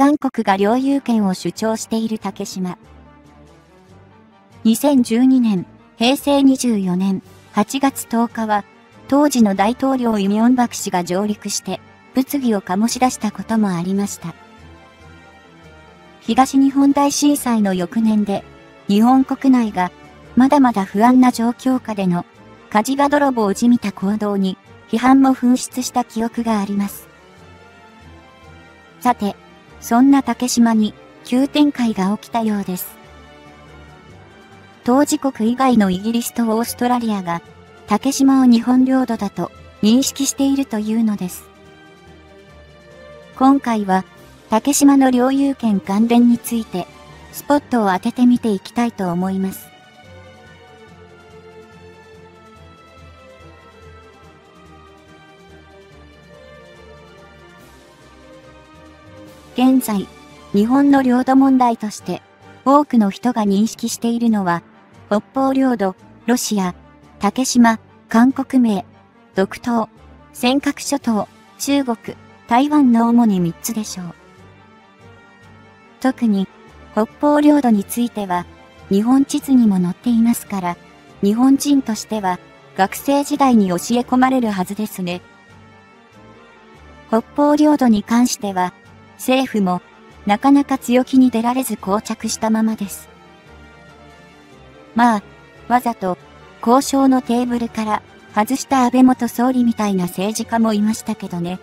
韓国が領有権を主張している竹島。2012年、平成24年8月10日は、当時の大統領イミョンバク氏が上陸して、物議を醸し出したこともありました。東日本大震災の翌年で、日本国内がまだまだ不安な状況下での火事場泥棒をじみた行動に批判も噴出した記憶があります。さて、そんな竹島に急展開が起きたようです。当事国以外のイギリスとオーストラリアが竹島を日本領土だと認識しているというのです。今回は竹島の領有権関連についてスポットを当ててみていきたいと思います。現在、日本の領土問題として多くの人が認識しているのは、北方領土、ロシア、竹島、韓国名、独島、尖閣諸島、中国、台湾の主に3つでしょう。特に、北方領土については、日本地図にも載っていますから、日本人としては、学生時代に教え込まれるはずですね。北方領土に関しては、政府もなかなか強気に出られず膠着したままです。まあ、わざと交渉のテーブルから外した安倍元総理みたいな政治家もいましたけどね。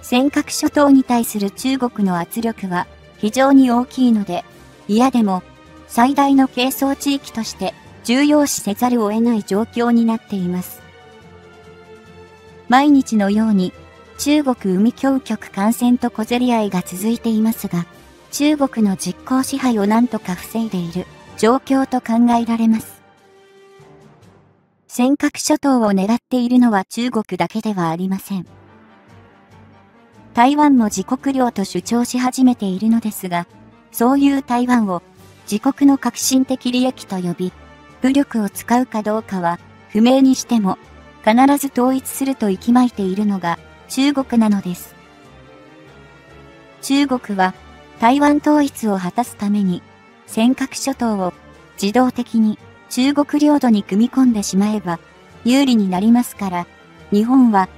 尖閣諸島に対する中国の圧力は非常に大きいので、嫌でも最大の係争地域として重要視せざるを得ない状況になっています。毎日のように中国海峡局感染と小競り合いが続いていますが、中国の実効支配を何とか防いでいる状況と考えられます。尖閣諸島を狙っているのは中国だけではありません。台湾も自国領と主張し始めているのですが、そういう台湾を自国の革新的利益と呼び、武力を使うかどうかは不明にしても必ず統一すると息巻いているのが中国なのです。中国は台湾統一を果たすために尖閣諸島を自動的に中国領土に組み込んでしまえば有利になりますから、日本は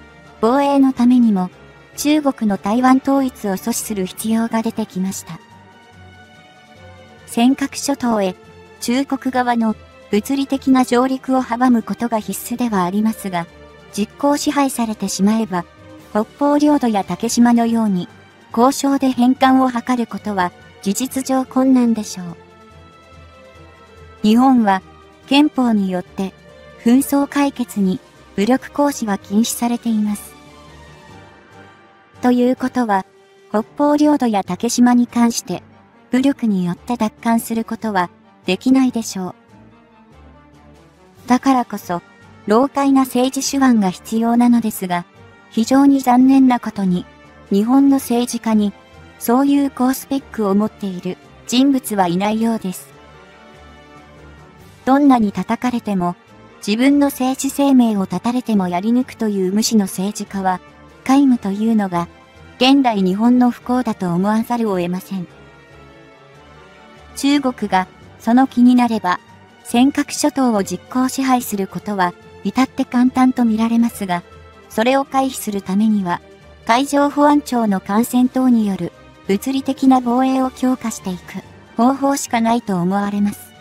防衛のためにも中国の台湾統一を阻止する必要が出てきました。尖閣諸島へ中国側の物理的な上陸を阻むことが必須ではありますが、実行支配されてしまえば北方領土や竹島のように、交渉で返還を図ることは事実上困難でしょう。日本は憲法によって紛争解決に武力行使は禁止されています。ということは、北方領土や竹島に関して武力によって奪還することはできないでしょう。だからこそ、老快な政治手腕が必要なのですが、非常に残念なことに、日本の政治家に、そういう高スペックを持っている人物はいないようです。どんなに叩かれても、自分の政治生命を絶たれてもやり抜くという無視の政治家は、皆無というのが、現代日本の不幸だと思わざるを得ません。中国が、その気になれば、尖閣諸島を実効支配することは、至って簡単と見られますが、それを回避するためには、海上保安庁の感染等による物理的な防衛を強化していく方法しかないと思われます。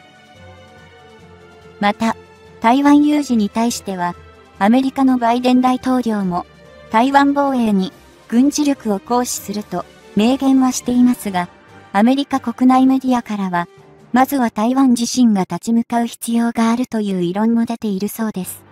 また、台湾有事に対しては、アメリカのバイデン大統領も台湾防衛に軍事力を行使すると明言はしていますが、アメリカ国内メディアからは、まずは台湾自身が立ち向かう必要があるという異論も出ているそうです。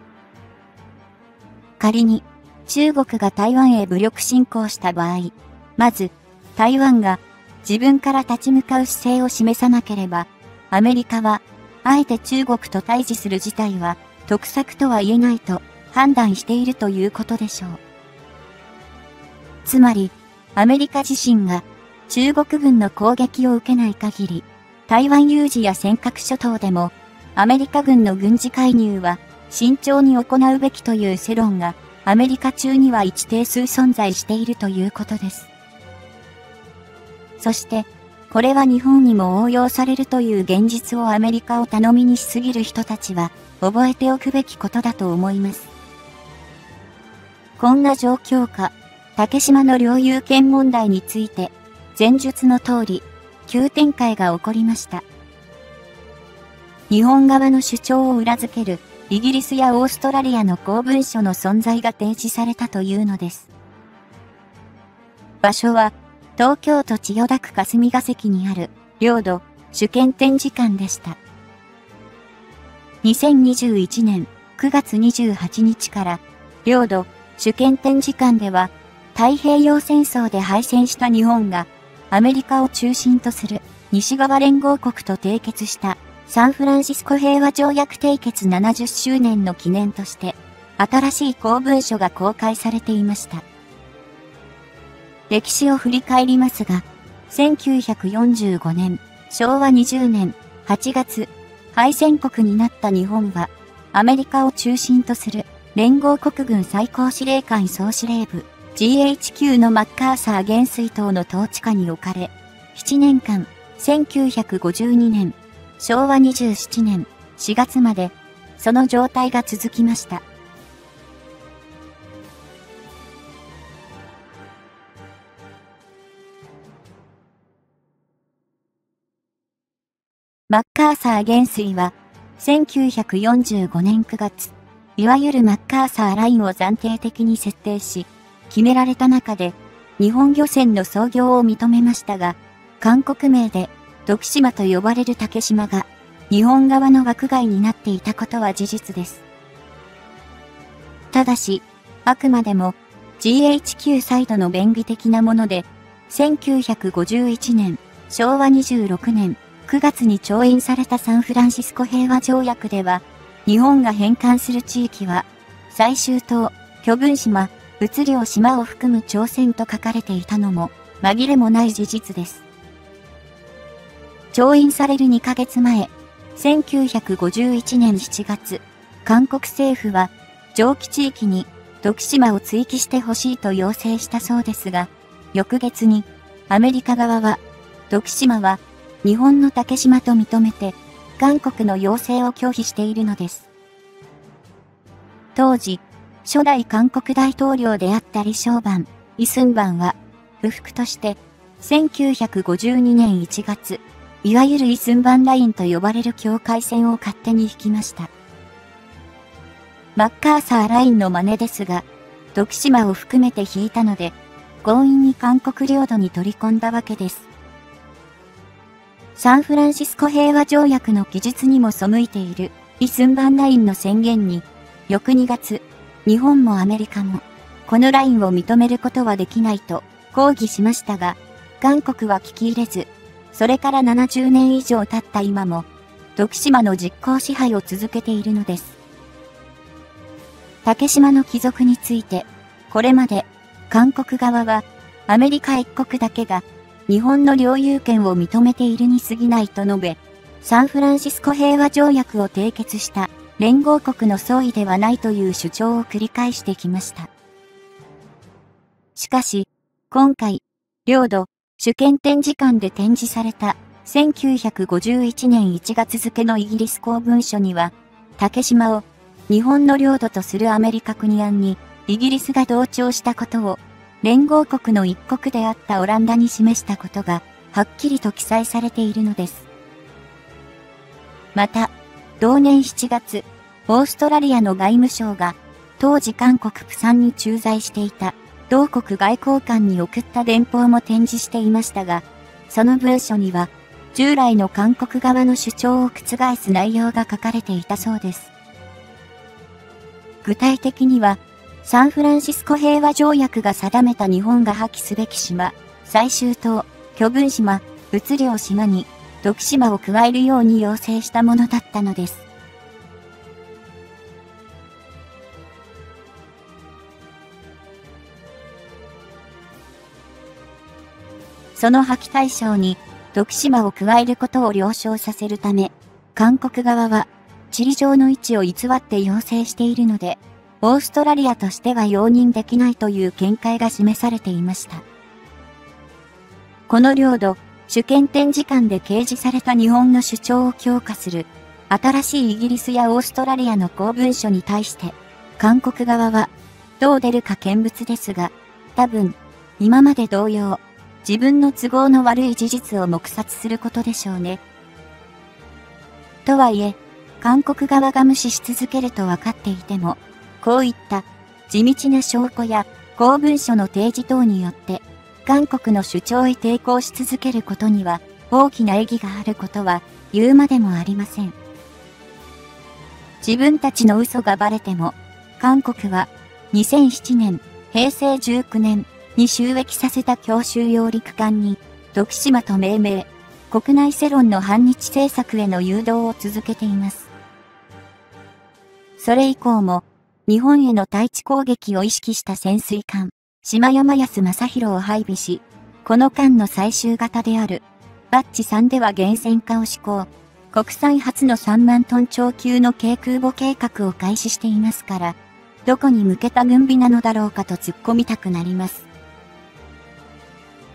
仮に中国が台湾へ武力侵攻した場合、まず台湾が自分から立ち向かう姿勢を示さなければ、アメリカはあえて中国と対峙する事態は得策とは言えないと判断しているということでしょう。つまり、アメリカ自身が中国軍の攻撃を受けない限り、台湾有事や尖閣諸島でもアメリカ軍の軍事介入は慎重に行うべきという世論がアメリカ中には一定数存在しているということです。そして、これは日本にも応用されるという現実をアメリカを頼みにしすぎる人たちは、覚えておくべきことだと思います。こんな状況下、竹島の領有権問題について、前述の通り、急展開が起こりました。日本側の主張を裏付ける、イギリスやオーストラリアの公文書の存在が提示されたというのです。場所は、東京都千代田区霞が関にある、領土、主権展示館でした。2021年9月28日から、領土、主権展示館では、太平洋戦争で敗戦した日本が、アメリカを中心とする西側連合国と締結したサンフランシスコ平和条約締結70周年の記念として、新しい公文書が公開されていました。歴史を振り返りますが、1945年、昭和20年8月、敗戦国になった日本は、アメリカを中心とする連合国軍最高司令官総司令部 GHQ のマッカーサー元帥等の統治下に置かれ、7年間、1952年、昭和27年4月まで、その状態が続きました。マッカーサー元帥は、1945年9月、いわゆるマッカーサーラインを暫定的に設定し、決められた中で、日本漁船の操業を認めましたが、韓国名で、徳島と呼ばれる竹島が、日本側の枠外になっていたことは事実です。ただし、あくまでも、GHQ サイドの便宜的なもので、1951年、昭和26年9月に調印されたサンフランシスコ平和条約では、日本が返還する地域は、最終島、巨文島、物量島を含む朝鮮と書かれていたのも、紛れもない事実です。調印される2ヶ月前、1951年7月、韓国政府は、蒸気地域に徳島を追記してほしいと要請したそうですが、翌月にアメリカ側は、徳島は日本の竹島と認めて、韓国の要請を拒否しているのです。当時、初代韓国大統領であった李承晩、イスンバンは、不服として、1952年1月、いわゆるイスンバンラインと呼ばれる境界線を勝手に引きました。マッカーサーラインの真似ですが、徳島を含めて引いたので、強引に韓国領土に取り込んだわけです。サンフランシスコ平和条約の記述にも背いているイスンバンラインの宣言に、翌2月、日本もアメリカも、このラインを認めることはできないと抗議しましたが、韓国は聞き入れず、それから70年以上経った今も、徳島の実効支配を続けているのです。竹島の帰属について、これまで、韓国側は、アメリカ一国だけが、日本の領有権を認めているに過ぎないと述べ、サンフランシスコ平和条約を締結した連合国の総意ではないという主張を繰り返してきました。しかし、今回、領土、主権展示館で展示された1951年1月付のイギリス公文書には、竹島を日本の領土とするアメリカ国案にイギリスが同調したことを連合国の一国であったオランダに示したことがはっきりと記載されているのです。また、同年7月、オーストラリアの外務省が、当時韓国プサンに駐在していた、同国外交官に送った電報も展示していましたが、その文書には、従来の韓国側の主張を覆す内容が書かれていたそうです。具体的には、サンフランシスコ平和条約が定めた日本が破棄すべき島、最終島、巨文島、物量島に徳島を加えるように要請したものだったのです。その破棄対象に徳島を加えることを了承させるため、韓国側は地理上の位置を偽って要請しているので、オーストラリアとしては容認できないという見解が示されていました。この領土、主権展示館で掲示された日本の主張を強化する、新しいイギリスやオーストラリアの公文書に対して、韓国側は、どう出るか見物ですが、多分、今まで同様、自分の都合の悪い事実を黙殺することでしょうね。とはいえ、韓国側が無視し続けると分かっていても、こういった地道な証拠や公文書の提示等によって、韓国の主張に抵抗し続けることには大きな意義があることは言うまでもありません。自分たちの嘘がバレても、韓国は2007年、平成19年に収益させた強襲揚陸艦に、徳島と命名、国内世論の反日政策への誘導を続けています。それ以降も、日本への対地攻撃を意識した潜水艦、島山安正宏を配備し、この艦の最終型である、バッチ3では原戦化を施行。国際初の3万トン超級の軽空母計画を開始していますから、どこに向けた軍備なのだろうかと突っ込みたくなります。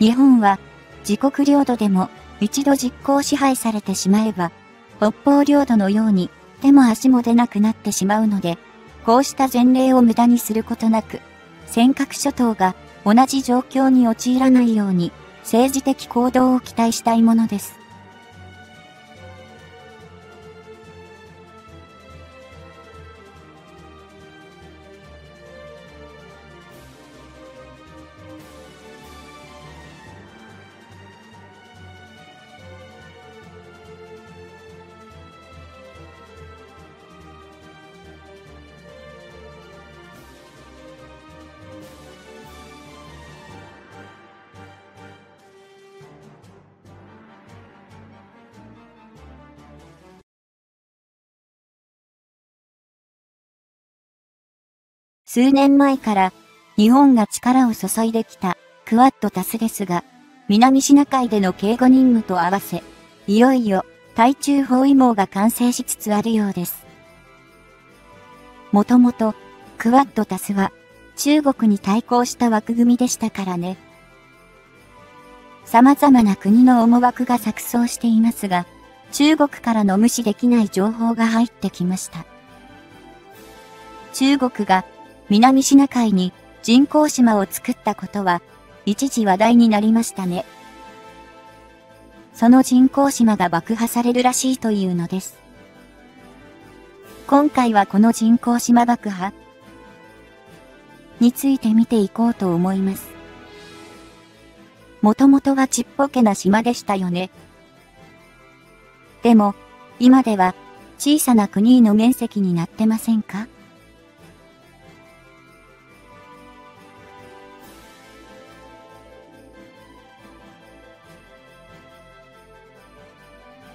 日本は、自国領土でも一度実行支配されてしまえば、北方領土のように手も足も出なくなってしまうので、こうした前例を無駄にすることなく、尖閣諸島が同じ状況に陥らないように政治的行動を期待したいものです。数年前から日本が力を注いできたクワッドタスですが、南シナ海での警護任務と合わせ、いよいよ対中包囲網が完成しつつあるようです。もともと、クワッドタスは中国に対抗した枠組みでしたからね。様々な国の思惑が錯綜していますが、中国からの無視できない情報が入ってきました。中国が南シナ海に人工島を作ったことは、一時話題になりましたね。その人工島が爆破されるらしいというのです。今回はこの人工島爆破について見ていこうと思います。もともとはちっぽけな島でしたよね。でも、今では小さな国の面積になってませんか？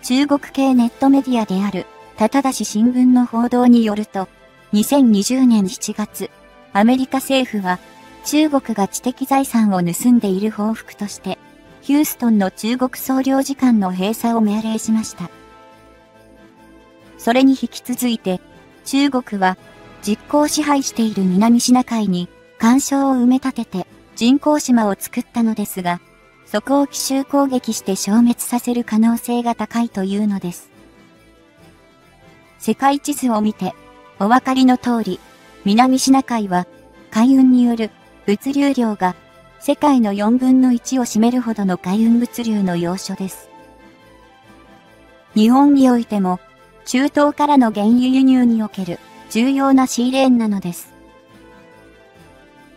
中国系ネットメディアである、たただし新聞の報道によると、2020年7月、アメリカ政府は、中国が知的財産を盗んでいる報復として、ヒューストンの中国総領事館の閉鎖を命令しました。それに引き続いて、中国は、実効支配している南シナ海に、干渉を埋め立てて、人工島を作ったのですが、そこを奇襲攻撃して消滅させる可能性が高いというのです。世界地図を見て、お分かりの通り、南シナ海は、海運による物流量が世界の4分の1を占めるほどの海運物流の要所です。日本においても、中東からの原油輸入における重要なシーレーンなのです。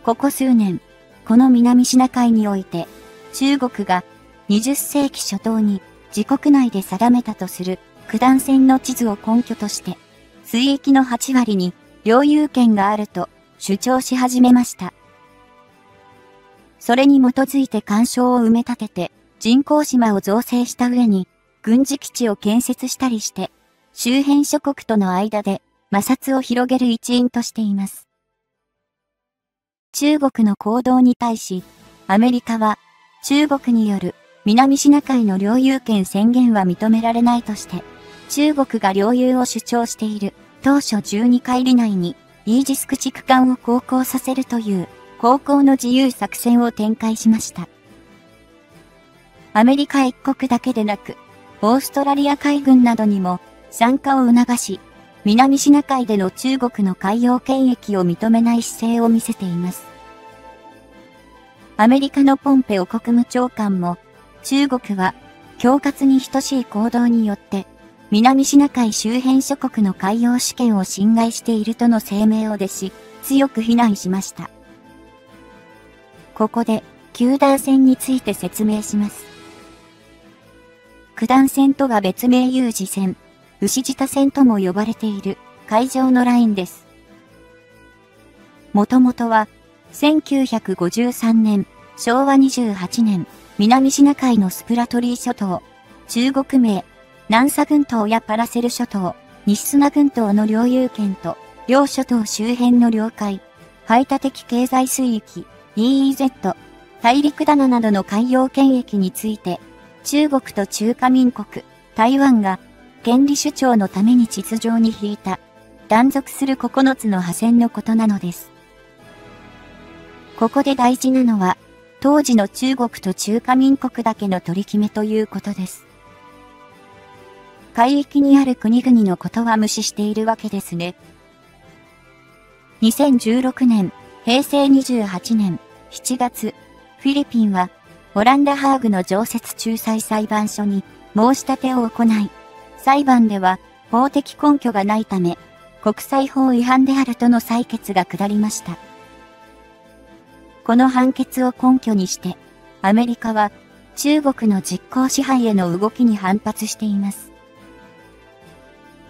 ここ数年、この南シナ海において、中国が20世紀初頭に自国内で定めたとする九段線の地図を根拠として、水域の8割に領有権があると主張し始めました。それに基づいて干渉を埋め立てて人工島を造成した上に軍事基地を建設したりして周辺諸国との間で摩擦を広げる一因としています。中国の行動に対しアメリカは中国による南シナ海の領有権宣言は認められないとして、中国が領有を主張している当初12海里内にイージス駆逐艦を航行させるという航行の自由作戦を展開しました。アメリカ一国だけでなく、オーストラリア海軍などにも参加を促し、南シナ海での中国の海洋権益を認めない姿勢を見せています。アメリカのポンペオ国務長官も、中国は、恐喝に等しい行動によって、南シナ海周辺諸国の海洋主権を侵害しているとの声明を出し、強く非難しました。ここで、九段線について説明します。九段線とは別名有事線、牛舌線とも呼ばれている海上のラインです。もともとは、1953年、昭和28年、南シナ海のスプラトリー諸島、中国名、南沙群島やパラセル諸島、西砂群島の領有権と、両諸島周辺の領海、排他的経済水域、EEZ、大陸棚などの海洋権益について、中国と中華民国、台湾が権利主張のために秩序に引いた、断続する9つの破線のことなのです。ここで大事なのは、当時の中国と中華民国だけの取り決めということです。海域にある国々のことは無視しているわけですね。2016年、平成28年7月、フィリピンは、オランダハーグの常設仲裁裁判所に申し立てを行い、裁判では法的根拠がないため、国際法違反であるとの採決が下りました。この判決を根拠にして、アメリカは中国の実効支配への動きに反発しています。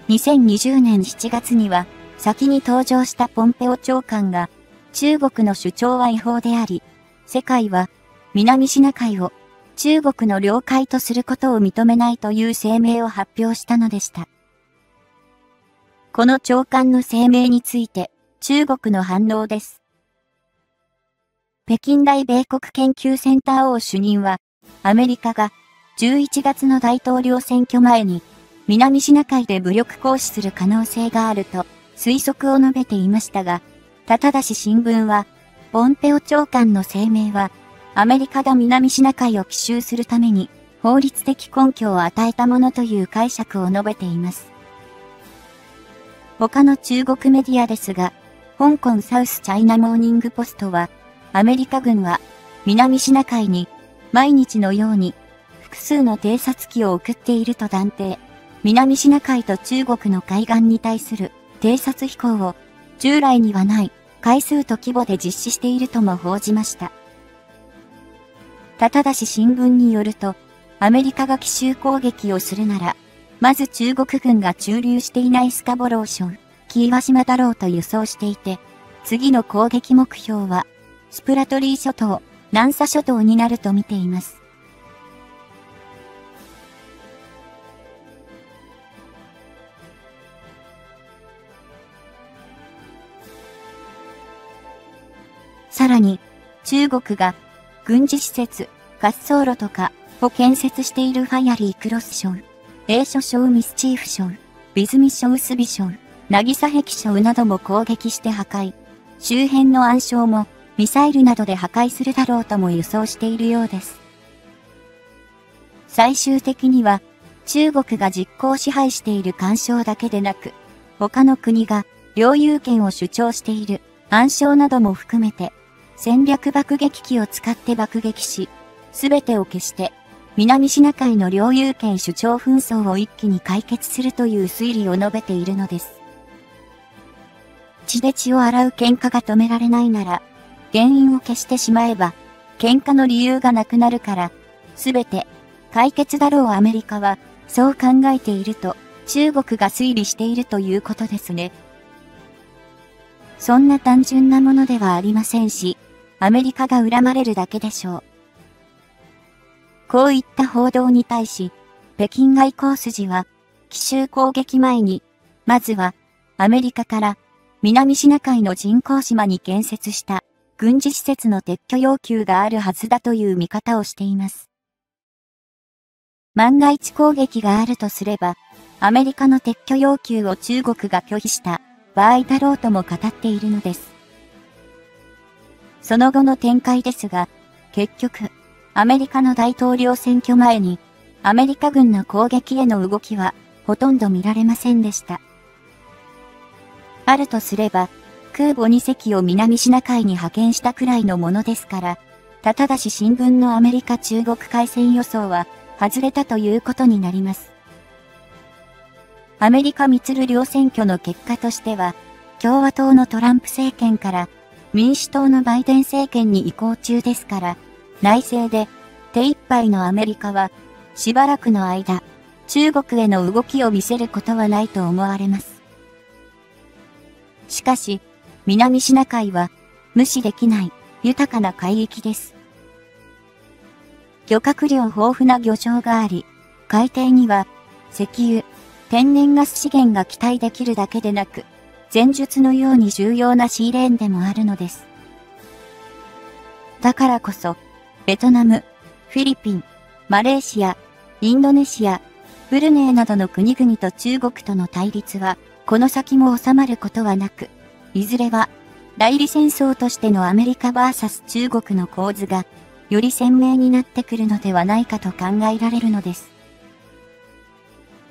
2020年7月には、先に登場したポンペオ長官が、中国の主張は違法であり、世界は南シナ海を中国の領海とすることを認めないという声明を発表したのでした。この長官の声明について中国の反応です。北京大米国研究センター王主任は、アメリカが11月の大統領選挙前に南シナ海で武力行使する可能性があると推測を述べていましたが、ただし新聞は、ポンペオ長官の声明はアメリカが南シナ海を奇襲するために法律的根拠を与えたものという解釈を述べています。他の中国メディアですが、香港サウスチャイナモーニングポストは、アメリカ軍は南シナ海に毎日のように複数の偵察機を送っていると断定。南シナ海と中国の海岸に対する偵察飛行を従来にはない回数と規模で実施しているとも報じました。ただし新聞によると、アメリカが奇襲攻撃をするなら、まず中国軍が駐留していないスカボロー省、キーワ島だろうと輸送していて、次の攻撃目標は、スプラトリー諸島、南沙諸島になると見ています。さらに、中国が軍事施設、滑走路とかを建設しているファイアリークロス省、英書省ミスチーフ省、ビズミ省スビ省、渚壁省なども攻撃して破壊。周辺の暗礁もミサイルなどで破壊するだろうとも予想しているようです。最終的には中国が実効支配している干渉だけでなく、他の国が領有権を主張している暗礁なども含めて戦略爆撃機を使って爆撃し、すべてを消して、南シナ海の領有権主張紛争を一気に解決するという推理を述べているのです。血で血を洗う喧嘩が止められないなら、原因を消してしまえば、喧嘩の理由がなくなるから、すべて解決だろうアメリカは、そう考えていると、中国が推理しているということですね。そんな単純なものではありませんし、アメリカが恨まれるだけでしょう。こういった報道に対し、北京外交筋は、奇襲攻撃前に、まずは、アメリカから南シナ海の人工島に建設した軍事施設の撤去要求があるはずだという見方をしています。万が一攻撃があるとすれば、アメリカの撤去要求を中国が拒否した場合だろうとも語っているのです。その後の展開ですが、結局、アメリカの大統領選挙前に、アメリカ軍の攻撃への動きは、ほとんど見られませんでした。あるとすれば、空母2隻を南シナ海に派遣したくらいのものですから、ただし新聞のアメリカ中国海戦予想は、外れたということになります。アメリカ密両選挙の結果としては、共和党のトランプ政権から民主党のバイデン政権に移行中ですから、内政で手一杯のアメリカは、しばらくの間、中国への動きを見せることはないと思われます。しかし、南シナ海は無視できない豊かな海域です。漁獲量豊富な漁場があり、海底には石油、天然ガス資源が期待できるだけでなく、前述のように重要なシーレーンでもあるのです。だからこそ、ベトナム、フィリピン、マレーシア、インドネシア、ブルネイなどの国々と中国との対立は、この先も収まることはなく、いずれは、代理戦争としてのアメリカ VS 中国の構図が、より鮮明になってくるのではないかと考えられるのです。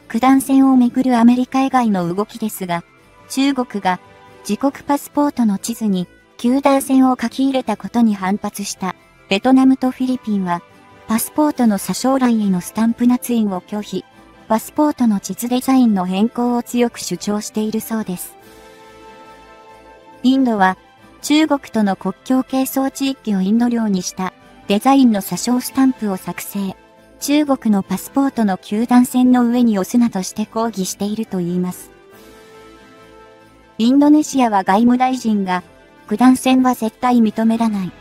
九段線をめぐるアメリカ以外の動きですが、中国が自国パスポートの地図に九段線を書き入れたことに反発したベトナムとフィリピンは、パスポートの詐称欄へのスタンプ捺印を拒否、パスポートの地図デザインの変更を強く主張しているそうです。インドは、中国との国境係争地域をインド領にしたデザインの詐称スタンプを作成。中国のパスポートの球団線の上に押すなどして抗議しているといいます。インドネシアは外務大臣が、九段線は絶対認めらない。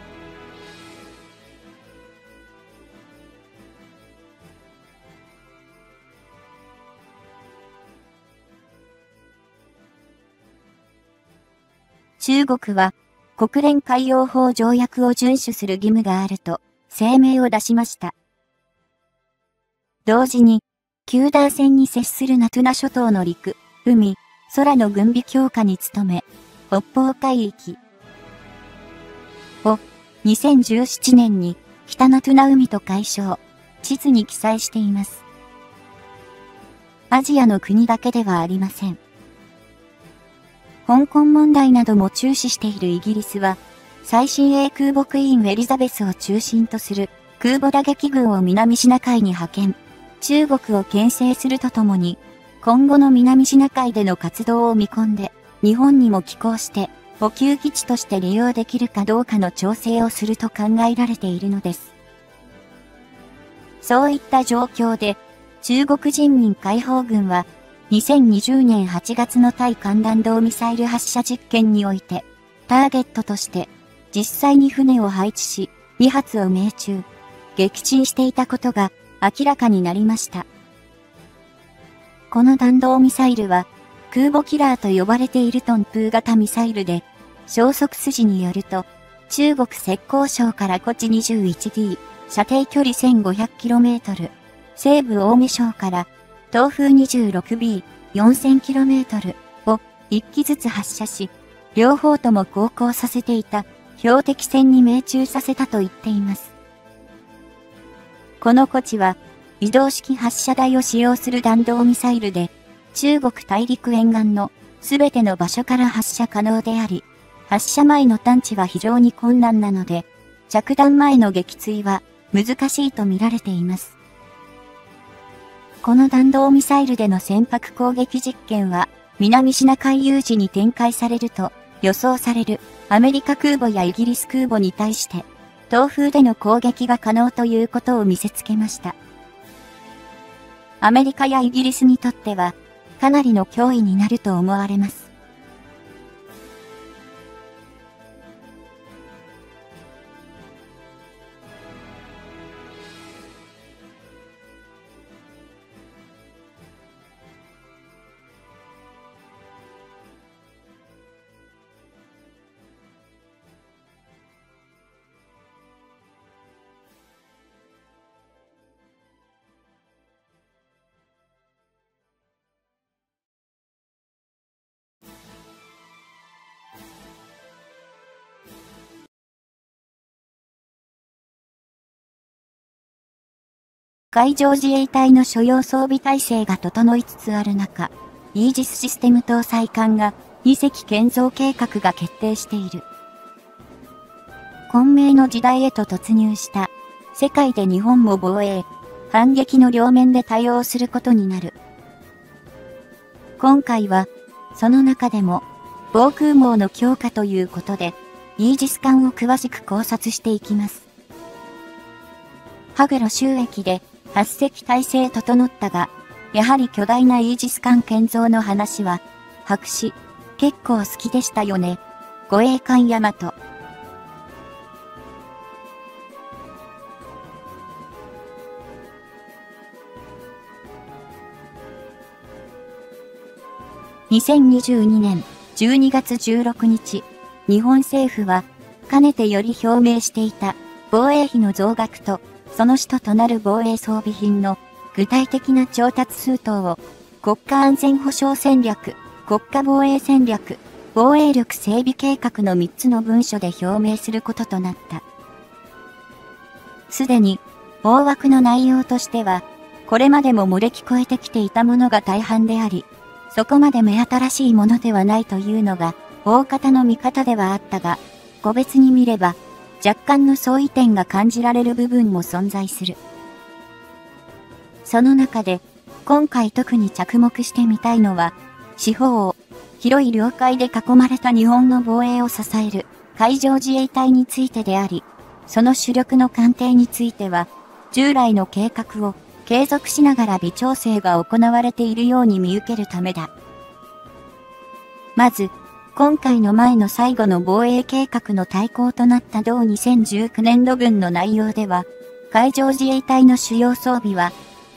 中国は国連海洋法条約を遵守する義務があると声明を出しました。同時に、九段線に接するナトゥナ諸島の陸、海、空の軍備強化に努め、北方海域を2017年に北ナトゥナ海と解消、地図に記載しています。アジアの国だけではありません。香港問題なども注視しているイギリスは、最新鋭空母クイーンエリザベスを中心とする空母打撃軍を南シナ海に派遣、中国を牽制するとともに、今後の南シナ海での活動を見込んで、日本にも寄港して補給基地として利用できるかどうかの調整をすると考えられているのです。そういった状況で、中国人民解放軍は2020年8月の対艦弾道ミサイル発射実験において、ターゲットとして実際に船を配置し、2発を命中、撃沈していたことが明らかになりました。この弾道ミサイルは、空母キラーと呼ばれているトンプー型ミサイルで、消息筋によると、中国浙江省からコチ 21D、射程距離 1500km、西部青梅省から東風 26B、4000km を1機ずつ発射し、両方とも航行させていた標的船に命中させたと言っています。このコチは移動式発射台を使用する弾道ミサイルで、中国大陸沿岸のすべての場所から発射可能であり、発射前の探知は非常に困難なので、着弾前の撃墜は難しいと見られています。この弾道ミサイルでの船舶攻撃実験は、南シナ海有事に展開されると予想されるアメリカ空母やイギリス空母に対して、東風での攻撃が可能ということを見せつけました。アメリカやイギリスにとっては、かなりの脅威になると思われます。海上自衛隊の所要装備体制が整いつつある中、イージスシステム搭載艦が2隻建造計画が決定している。混迷の時代へと突入した世界で日本も防衛、反撃の両面で対応することになる。今回は、その中でも、防空網の強化ということで、イージス艦を詳しく考察していきます。ハグロ収益で8隻体制整ったが、やはり巨大なイージス艦建造の話は、白紙、結構好きでしたよね。護衛艦ヤマト。2022年12月16日、日本政府は、かねてより表明していた防衛費の増額と、その使途となる防衛装備品の具体的な調達数等を国家安全保障戦略、国家防衛戦略、防衛力整備計画の3つの文書で表明することとなった。すでに、大枠の内容としては、これまでも漏れ聞こえてきていたものが大半であり、そこまで目新しいものではないというのが、大方の見方ではあったが、個別に見れば、若干の相違点が感じられる部分も存在する。その中で、今回特に着目してみたいのは、四方を広い領海で囲まれた日本の防衛を支える海上自衛隊についてであり、その主力の艦艇については、従来の計画を継続しながら微調整が行われているように見受けるためだ。まず、今回の前の最後の防衛計画の対抗となった同2019年度分の内容では、海上自衛隊の主要装備は、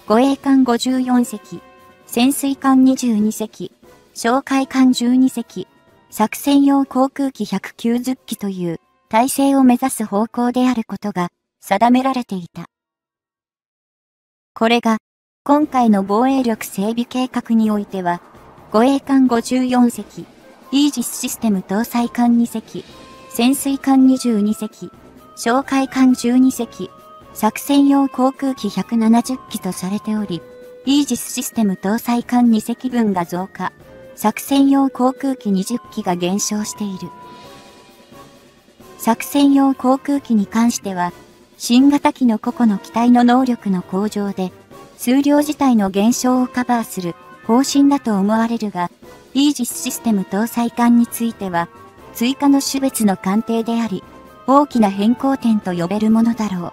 護衛艦54隻、潜水艦22隻、哨戒艦12隻、作戦用航空機190機という体制を目指す方向であることが定められていた。これが、今回の防衛力整備計画においては、護衛艦54隻、イージスシステム搭載艦2隻、潜水艦22隻、哨戒艦12隻、作戦用航空機170機とされており、イージスシステム搭載艦2隻分が増加、作戦用航空機20機が減少している。作戦用航空機に関しては、新型機の個々の機体の能力の向上で、数量自体の減少をカバーする方針だと思われるが、イージスシステム搭載艦については、追加の種別の艦艇であり、大きな変更点と呼べるものだろう。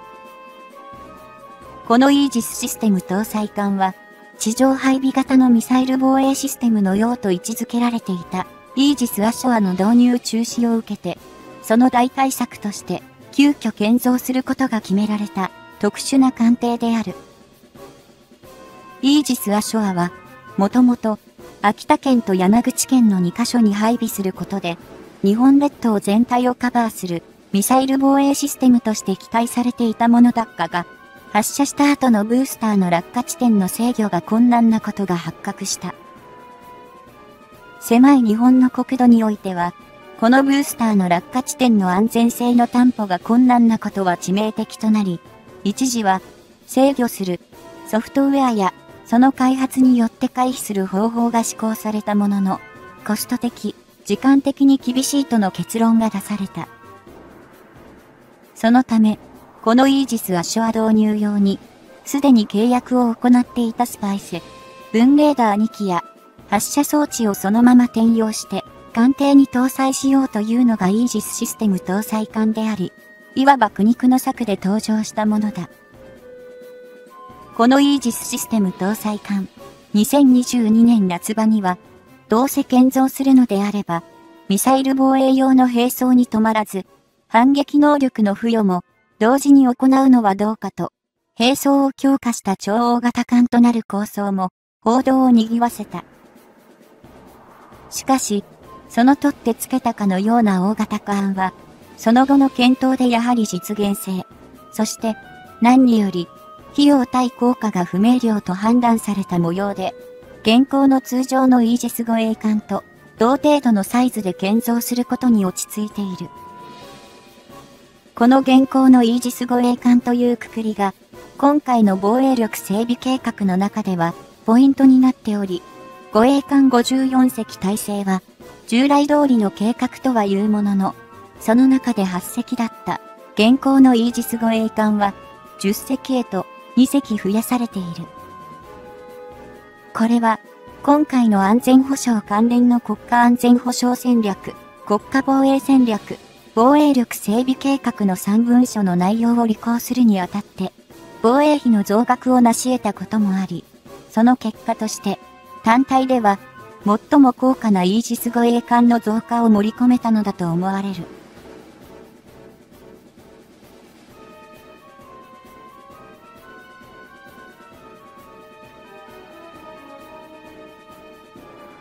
このイージスシステム搭載艦は、地上配備型のミサイル防衛システムのようと位置づけられていた、イージス・アショアの導入中止を受けて、その代替策として、急遽建造することが決められた特殊な艦艇である。イージス・アショアは、もともと秋田県と山口県の2カ所に配備することで、日本列島全体をカバーするミサイル防衛システムとして期待されていたものだったが、発射した後のブースターの落下地点の制御が困難なことが発覚した。狭い日本の国土においては、このブースターの落下地点の安全性の担保が困難なことは致命的となり、一時は制御するソフトウェアやその開発によって回避する方法が施行されたものの、コスト的、時間的に厳しいとの結論が出された。そのため、このイージスはショア導入用に、すでに契約を行っていたスパイス、分レーダー2機や発射装置をそのまま転用して艦艇に搭載しようというのがイージスシステム搭載艦であり、いわば苦肉の策で登場したものだ。このイージスシステム搭載艦、2022年夏場には、どうせ建造するのであれば、ミサイル防衛用の並走に止まらず、反撃能力の付与も同時に行うのはどうかと、並走を強化した超大型艦となる構想も報道を賑わせた。しかし、その取ってつけたかのような大型化案は、その後の検討でやはり実現性、そして何により、費用対効果が不明瞭と判断された模様で、現行の通常のイージス護衛艦と同程度のサイズで建造することに落ち着いている。この現行のイージス護衛艦というくくりが、今回の防衛力整備計画の中では、ポイントになっており、護衛艦54隻体制は、従来通りの計画とは言うものの、その中で8隻だった、現行のイージス護衛艦は、10隻へと2隻増やされている。これは、今回の安全保障関連の国家安全保障戦略、国家防衛戦略、防衛力整備計画の3文書の内容を履行するにあたって、防衛費の増額を成し得たこともあり、その結果として、単体では、最も高価なイージス護衛艦の増加を盛り込めたのだと思われる。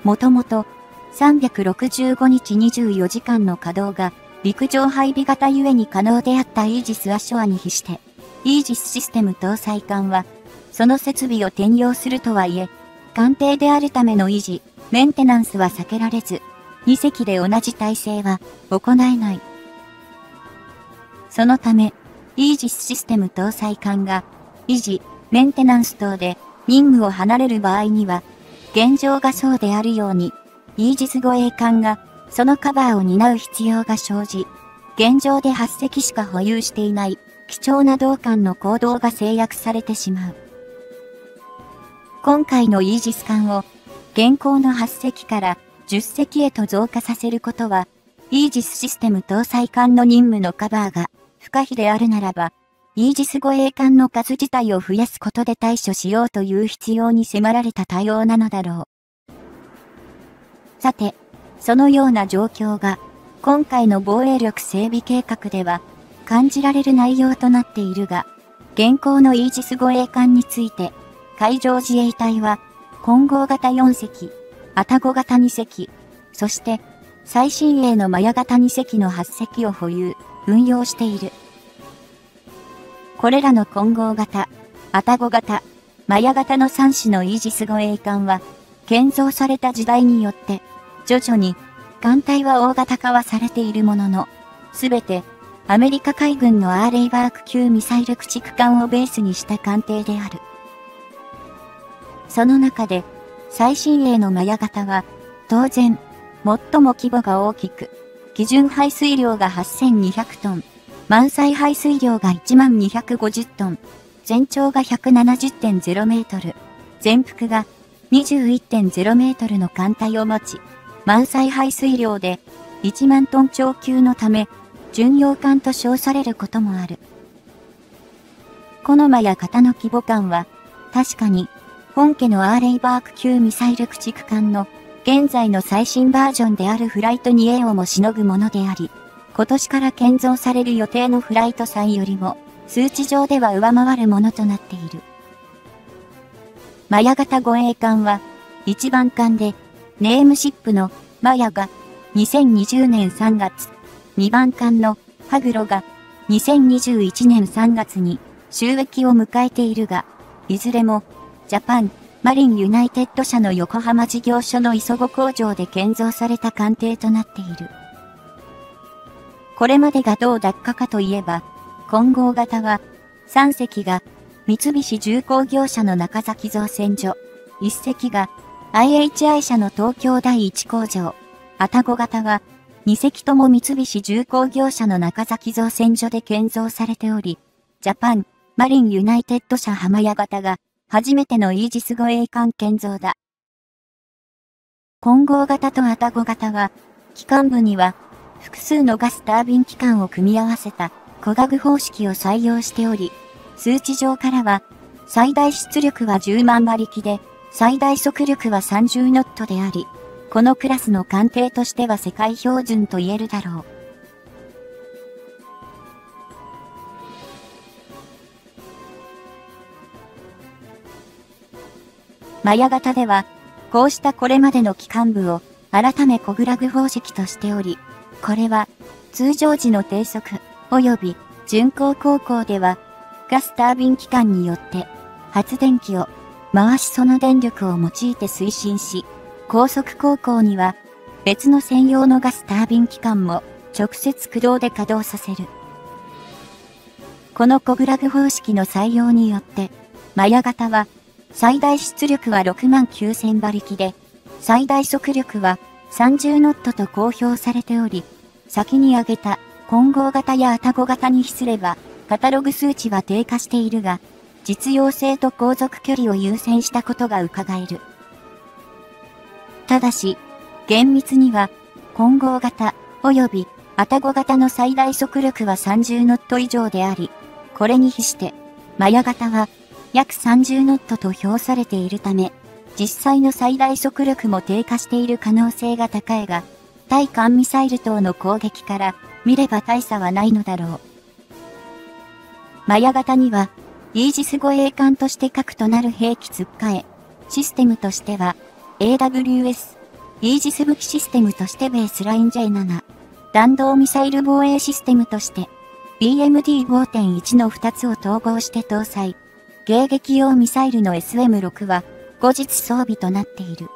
もともと、365日24時間の稼働が、陸上配備型ゆえに可能であったイージス・アショアに比して、イージスシステム搭載艦は、その設備を転用するとはいえ、艦艇であるための維持、メンテナンスは避けられず、2隻で同じ体制は行えない。そのため、イージスシステム搭載艦が、維持、メンテナンス等で任務を離れる場合には、現状がそうであるように、イージス護衛艦がそのカバーを担う必要が生じ、現状で8隻しか保有していない貴重な同艦の行動が制約されてしまう。今回のイージス艦を現行の8隻から10隻へと増加させることは、イージスシステム搭載艦の任務のカバーが不可避であるならば、イージス護衛艦の数自体を増やすことで対処しようという必要に迫られた対応なのだろう。さて、そのような状況が、今回の防衛力整備計画では、感じられる内容となっているが、現行のイージス護衛艦について、海上自衛隊は、混合型4隻、アタゴ型2隻、そして最新鋭のマヤ型2隻の8隻を保有、運用している。これらの混合型、アタゴ型、マヤ型の3種のイージス護衛艦は、建造された時代によって、徐々に艦隊は大型化はされているものの、すべてアメリカ海軍のアーレイバーク級ミサイル駆逐艦をベースにした艦艇である。その中で、最新鋭のマヤ型は、当然、最も規模が大きく、基準排水量が8200トン、満載排水量が1250トン、全長が170.0メートル、全幅が21.0メートルの艦隊を持ち、満載排水量で1万トン超級のため、巡洋艦と称されることもある。このマヤ型の規模感は、確かに本家のアーレイバーク級ミサイル駆逐艦の現在の最新バージョンであるフライト 2A をもしのぐものであり、今年から建造される予定のフライト3よりも数値上では上回るものとなっている。マヤ型護衛艦は1番艦でネームシップのマヤが2020年3月、2番艦のはぐろが2021年3月に就役を迎えているが、いずれもジャパン、マリンユナイテッド社の横浜事業所の磯子工場で建造された艦艇となっている。これまでがどうだったかといえば、こんごう型は、3隻が三菱重工業社の長崎造船所、1隻が IHI 社の東京第一工場、あたご型は、2隻とも三菱重工業社の長崎造船所で建造されており、ジャパン、マリンユナイテッド社はまや型が初めてのイージス護衛艦建造だ。こんごう型とあたご型は、機関部には、複数のガスタービン機関を組み合わせた、 COGAG 方式を採用しており、数値上からは、最大出力は10万馬力で、最大速力は30ノットであり、このクラスの艦艇としては世界標準と言えるだろう。マヤ型では、こうしたこれまでの機関部を改めコグラグ方式としており、これは通常時の低速及び巡航航行ではガスタービン機関によって発電機を回しその電力を用いて推進し、高速航行には別の専用のガスタービン機関も直接駆動で稼働させる。このコグラグ方式の採用によって、マヤ型は最大出力は6万9000馬力で、最大速力は30ノットと公表されており、先に挙げた混合型やアタゴ型に比すれば、カタログ数値は低下しているが、実用性と航続距離を優先したことが伺える。ただし、厳密には、混合型及びアタゴ型の最大速力は30ノット以上であり、これに比して、マヤ型は約30ノットと表されているため、実際の最大速力も低下している可能性が高いが、対艦ミサイル等の攻撃から見れば大差はないのだろう。マヤ型には、イージス護衛艦として核となる兵器突っかえ、システムとしては、AWS、イージス武器システムとしてベースライン J7、弾道ミサイル防衛システムとして、BMD5.1 の2つを統合して搭載、迎撃用ミサイルの SM6 は、後日装備となっている。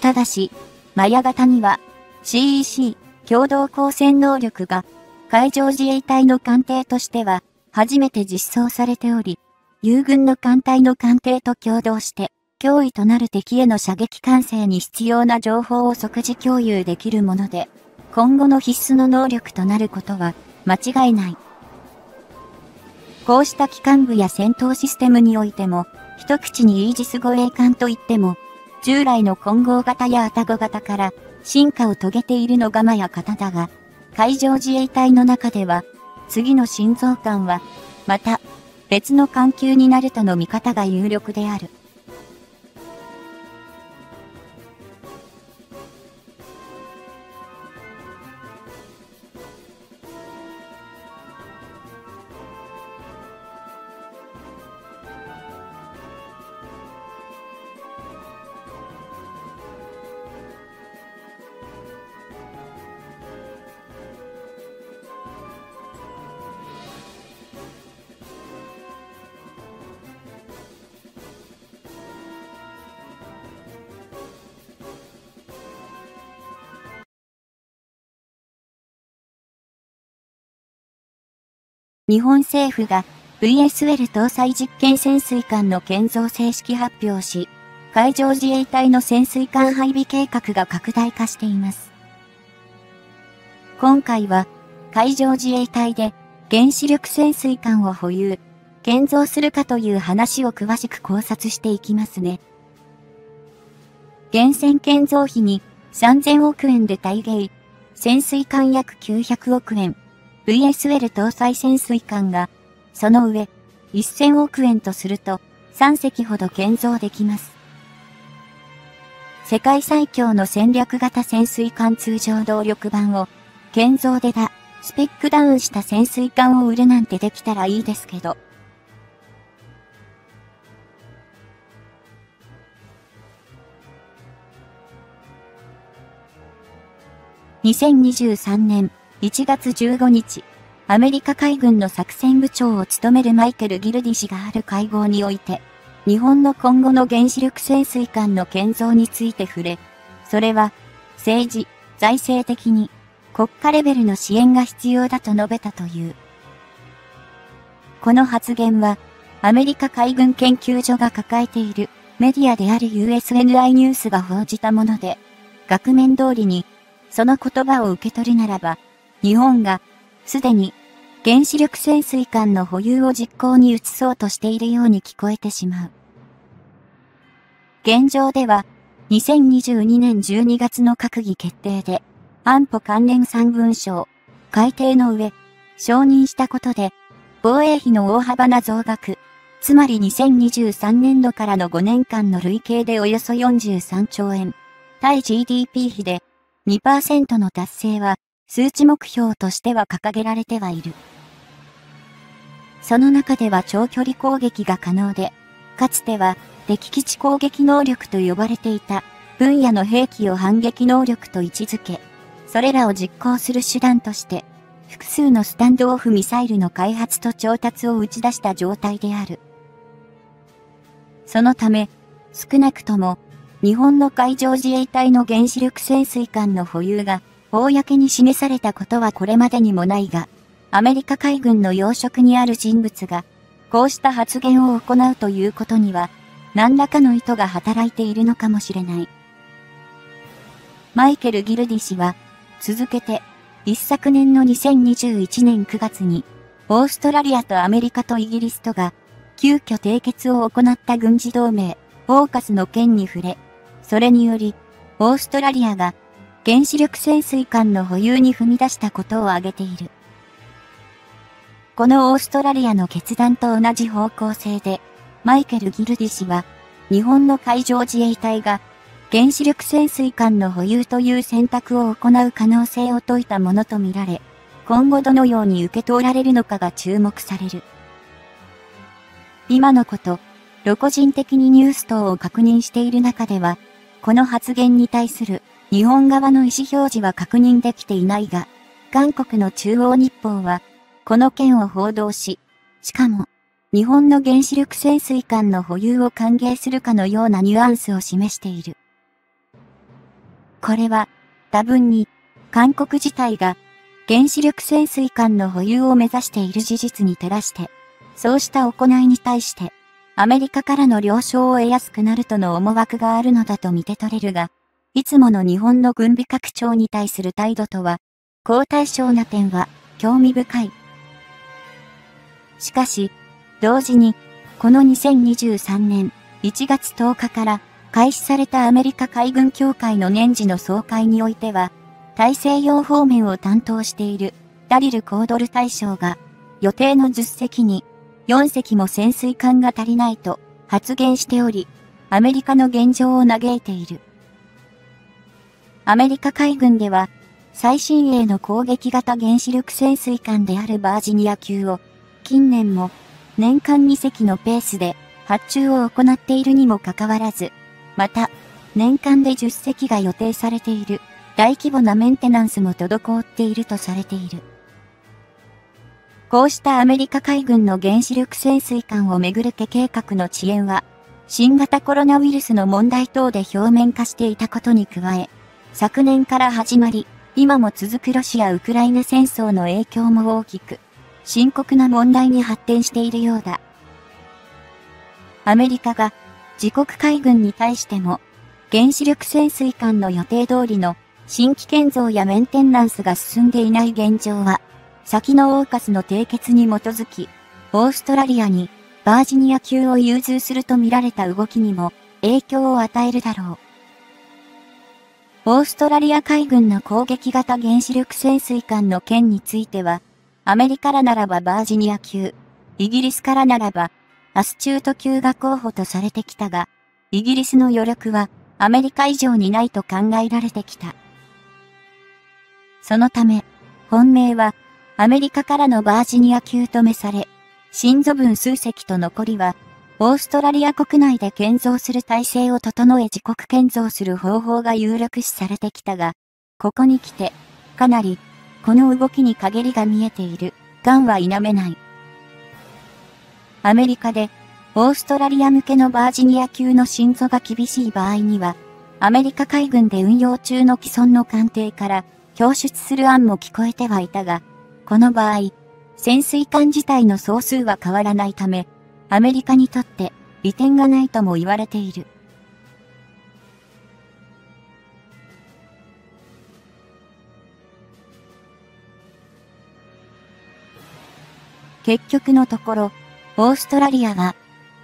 ただし、マヤ型には、CEC、共同光線能力が海上自衛隊の艦艇としては初めて実装されており、友軍の艦隊の艦艇と共同して脅威となる敵への射撃管制に必要な情報を即時共有できるもので、今後の必須の能力となることは間違いない。こうした機関部や戦闘システムにおいても、一口にイージス護衛艦といっても、従来の混合型やアタゴ型から進化を遂げているのがまや型だが、海上自衛隊の中では、次の心臓艦は、また、別の環境になるとの見方が有力である。日本政府が VSL 搭載実験潜水艦の建造正式発表し、海上自衛隊の潜水艦配備計画が拡大化しています。今回は海上自衛隊で原子力潜水艦を保有、建造するかという話を詳しく考察していきますね。源泉建造費に3000億円で大芸、潜水艦約900億円、VSL 搭載潜水艦が、その上、1000億円とすると、3隻ほど建造できます。世界最強の戦略型潜水艦通常動力版を、建造でだ、スペックダウンした潜水艦を売るなんてできたらいいですけど。2023年1月15日、アメリカ海軍の作戦部長を務めるマイケル・ギルディ氏がある会合において、日本の今後の原子力潜水艦の建造について触れ、それは、政治、財政的に、国家レベルの支援が必要だと述べたという。この発言は、アメリカ海軍研究所が抱えているメディアである USNI ニュースが報じたもので、額面通りに、その言葉を受け取るならば、日本が、すでに、原子力潜水艦の保有を実行に移そうとしているように聞こえてしまう。現状では、2022年12月の閣議決定で、安保関連3文書改定の上、承認したことで、防衛費の大幅な増額、つまり2023年度からの5年間の累計でおよそ43兆円、対 GDP 比で2%の達成は数値目標としては掲げられてはいる。その中では長距離攻撃が可能で、かつては敵基地攻撃能力と呼ばれていた分野の兵器を反撃能力と位置づけ、それらを実行する手段として、複数のスタンドオフミサイルの開発と調達を打ち出した状態である。そのため、少なくとも、日本の海上自衛隊の原子力潜水艦の保有が公に示されたことはこれまでにもないが、アメリカ海軍の要職にある人物が、こうした発言を行うということには、何らかの意図が働いているのかもしれない。マイケル・ギルディ氏は、続けて、一昨年の2021年9月に、オーストラリアとアメリカとイギリスとが、急遽締結を行った軍事同盟、オーカスの件に触れ、それにより、オーストラリアが原子力潜水艦の保有に踏み出したことを挙げている。このオーストラリアの決断と同じ方向性で、マイケル・ギルディ氏は、日本の海上自衛隊が原子力潜水艦の保有という選択を行う可能性を説いたものとみられ、今後どのように受け取られるのかが注目される。今のこと、ロコ人的にニュース等を確認している中では、この発言に対する日本側の意思表示は確認できていないが、韓国の中央日報は、この件を報道し、しかも、日本の原子力潜水艦の保有を歓迎するかのようなニュアンスを示している。これは、多分に、韓国自体が原子力潜水艦の保有を目指している事実に照らして、そうした行いに対して、アメリカからの了承を得やすくなるとの思惑があるのだと見て取れるが、いつもの日本の軍備拡張に対する態度とは、高対象な点は興味深い。しかし、同時に、この2023年1月10日から開始されたアメリカ海軍協会の年次の総会においては、大西洋方面を担当しているダリル・コードル大将が予定の10隻に4隻も潜水艦が足りないと発言しており、アメリカの現状を嘆いている。アメリカ海軍では最新鋭の攻撃型原子力潜水艦であるバージニア級を近年も年間2隻のペースで発注を行っているにもかかわらず、また年間で10隻が予定されている大規模なメンテナンスも滞っているとされている。こうしたアメリカ海軍の原子力潜水艦をめぐる計画の遅延は、新型コロナウイルスの問題等で表面化していたことに加え、昨年から始まり、今も続くロシア・ウクライナ戦争の影響も大きく、深刻な問題に発展しているようだ。アメリカが自国海軍に対しても、原子力潜水艦の予定通りの新規建造やメンテナンスが進んでいない現状は、先のオーカスの締結に基づき、オーストラリアにバージニア級を融通すると見られた動きにも影響を与えるだろう。オーストラリア海軍の攻撃型原子力潜水艦の件については、アメリカらならばバージニア級、イギリスからならばアスチュート級が候補とされてきたが、イギリスの余力はアメリカ以上にないと考えられてきた。そのため、本命は、アメリカからのバージニア級とめされ、新祖分数隻と残りは、オーストラリア国内で建造する体制を整え自国建造する方法が有力視されてきたが、ここに来て、かなり、この動きに陰りが見えている、癌は否めない。アメリカで、オーストラリア向けのバージニア級の心臓が厳しい場合には、アメリカ海軍で運用中の既存の艦艇から供出する案も聞こえてはいたが、この場合、潜水艦自体の総数は変わらないため、アメリカにとって利点がないとも言われている。結局のところ、オーストラリアは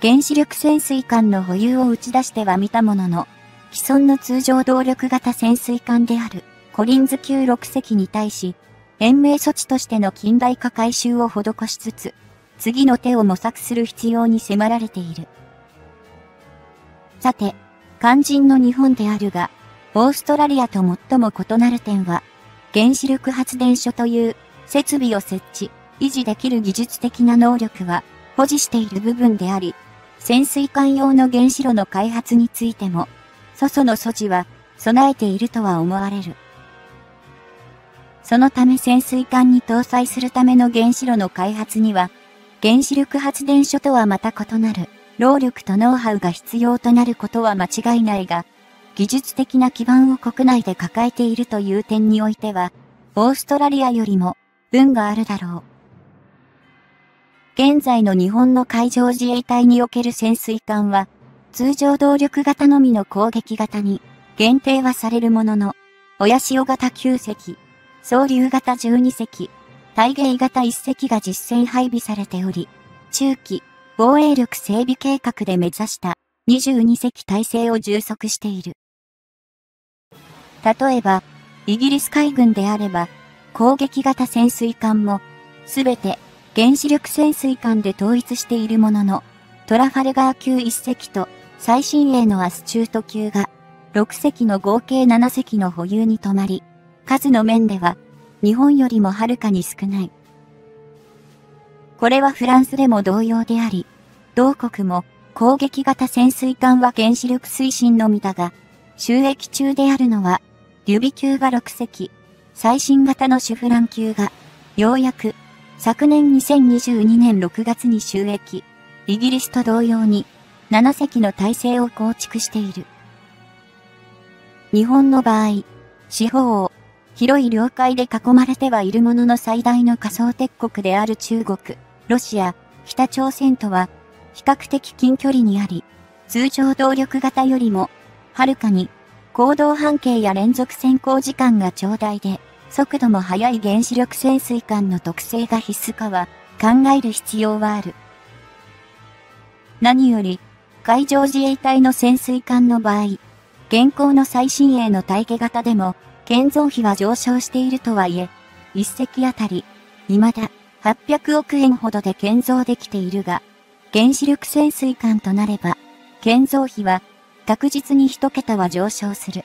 原子力潜水艦の保有を打ち出してはみたものの、既存の通常動力型潜水艦であるコリンズ級6隻に対し、延命措置としての近代化改修を施しつつ、次の手を模索する必要に迫られている。さて、肝心の日本であるが、オーストラリアと最も異なる点は、原子力発電所という設備を設置、維持できる技術的な能力は保持している部分であり、潜水艦用の原子炉の開発についても、粗々の素地は備えているとは思われる。そのため潜水艦に搭載するための原子炉の開発には、原子力発電所とはまた異なる労力とノウハウが必要となることは間違いないが、技術的な基盤を国内で抱えているという点においては、オーストラリアよりも分があるだろう。現在の日本の海上自衛隊における潜水艦は、通常動力型のみの攻撃型に限定はされるものの、親潮型9隻、総流型12隻、大芸型1隻が実戦配備されており、中期防衛力整備計画で目指した22隻体制を充足している。例えば、イギリス海軍であれば、攻撃型潜水艦も、すべて原子力潜水艦で統一しているものの、トラファルガー級1隻と最新鋭のアスチュート級が6隻の合計7隻の保有に止まり、数の面では日本よりもはるかに少ない。これはフランスでも同様であり、同国も攻撃型潜水艦は原子力推進のみだが、収益中であるのは、デュビ級が6隻、最新型のシュフラン級が、ようやく、昨年2022年6月に収益、イギリスと同様に、7隻の体制を構築している。日本の場合、四方、広い領海で囲まれてはいるものの最大の仮想敵国である中国、ロシア、北朝鮮とは、比較的近距離にあり、通常動力型よりも、はるかに、行動半径や連続先行時間が長大で、速度も速い原子力潜水艦の特性が必須かは、考える必要はある。何より、海上自衛隊の潜水艦の場合、現行の最新鋭の体系型でも、建造費は上昇しているとはいえ、一隻あたり、未だ800億円ほどで建造できているが、原子力潜水艦となれば、建造費は確実に一桁は上昇する。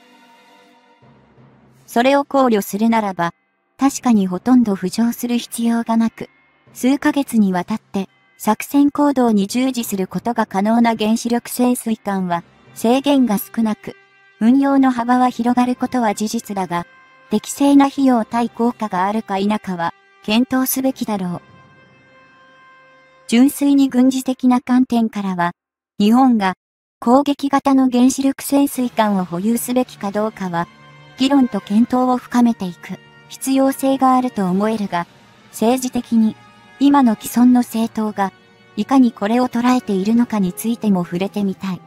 それを考慮するならば、確かにほとんど浮上する必要がなく、数ヶ月にわたって作戦行動に従事することが可能な原子力潜水艦は制限が少なく、運用の幅は広がることは事実だが、適正な費用対効果があるか否かは検討すべきだろう。純粋に軍事的な観点からは、日本が攻撃型の原子力潜水艦を保有すべきかどうかは、議論と検討を深めていく必要性があると思えるが、政治的に今の既存の政党がいかにこれを捉えているのかについても触れてみたい。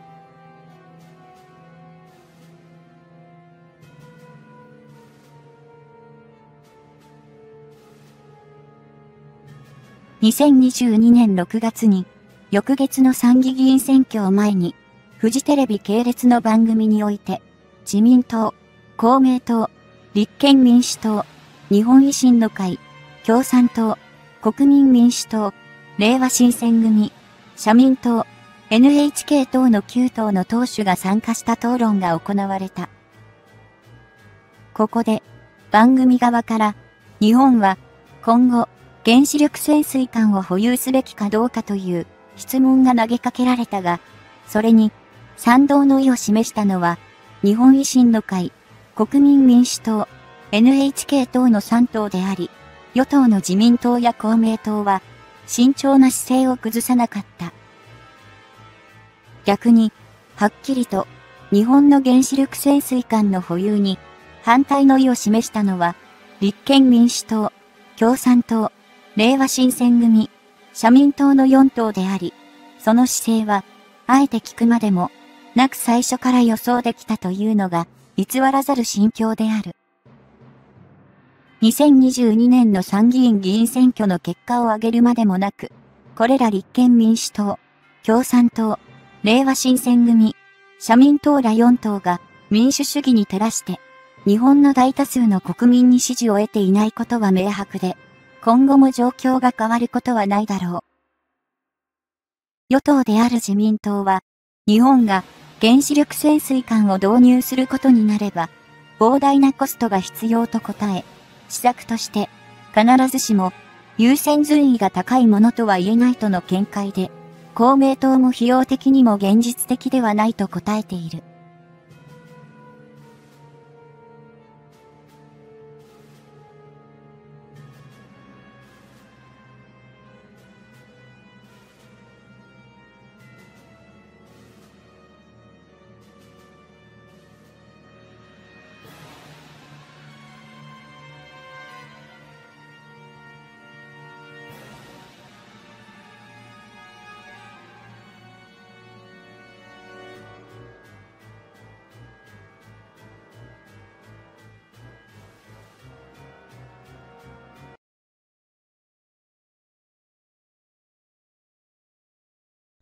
2022年6月に、翌月の参議議員選挙を前に、フジテレビ系列の番組において、自民党、公明党、立憲民主党、日本維新の会、共産党、国民民主党、令和新選組、社民党、NHK 等の9党の党首が参加した討論が行われた。ここで、番組側から、日本は、今後、原子力潜水艦を保有すべきかどうかという質問が投げかけられたが、それに賛同の意を示したのは、日本維新の会、国民民主党、NHK 等の3党であり、与党の自民党や公明党は、慎重な姿勢を崩さなかった。逆に、はっきりと、日本の原子力潜水艦の保有に、反対の意を示したのは、立憲民主党、共産党、令和新選組、社民党の4党であり、その姿勢は、あえて聞くまでも、なく最初から予想できたというのが、偽らざる心境である。2022年の参議院議員選挙の結果を挙げるまでもなく、これら立憲民主党、共産党、令和新選組、社民党ら4党が民主主義に照らして、日本の大多数の国民に支持を得ていないことは明白で、今後も状況が変わることはないだろう。与党である自民党は、日本が原子力潜水艦を導入することになれば、膨大なコストが必要と答え、施策として、必ずしも優先順位が高いものとは言えないとの見解で、公明党も費用的にも現実的ではないと答えている。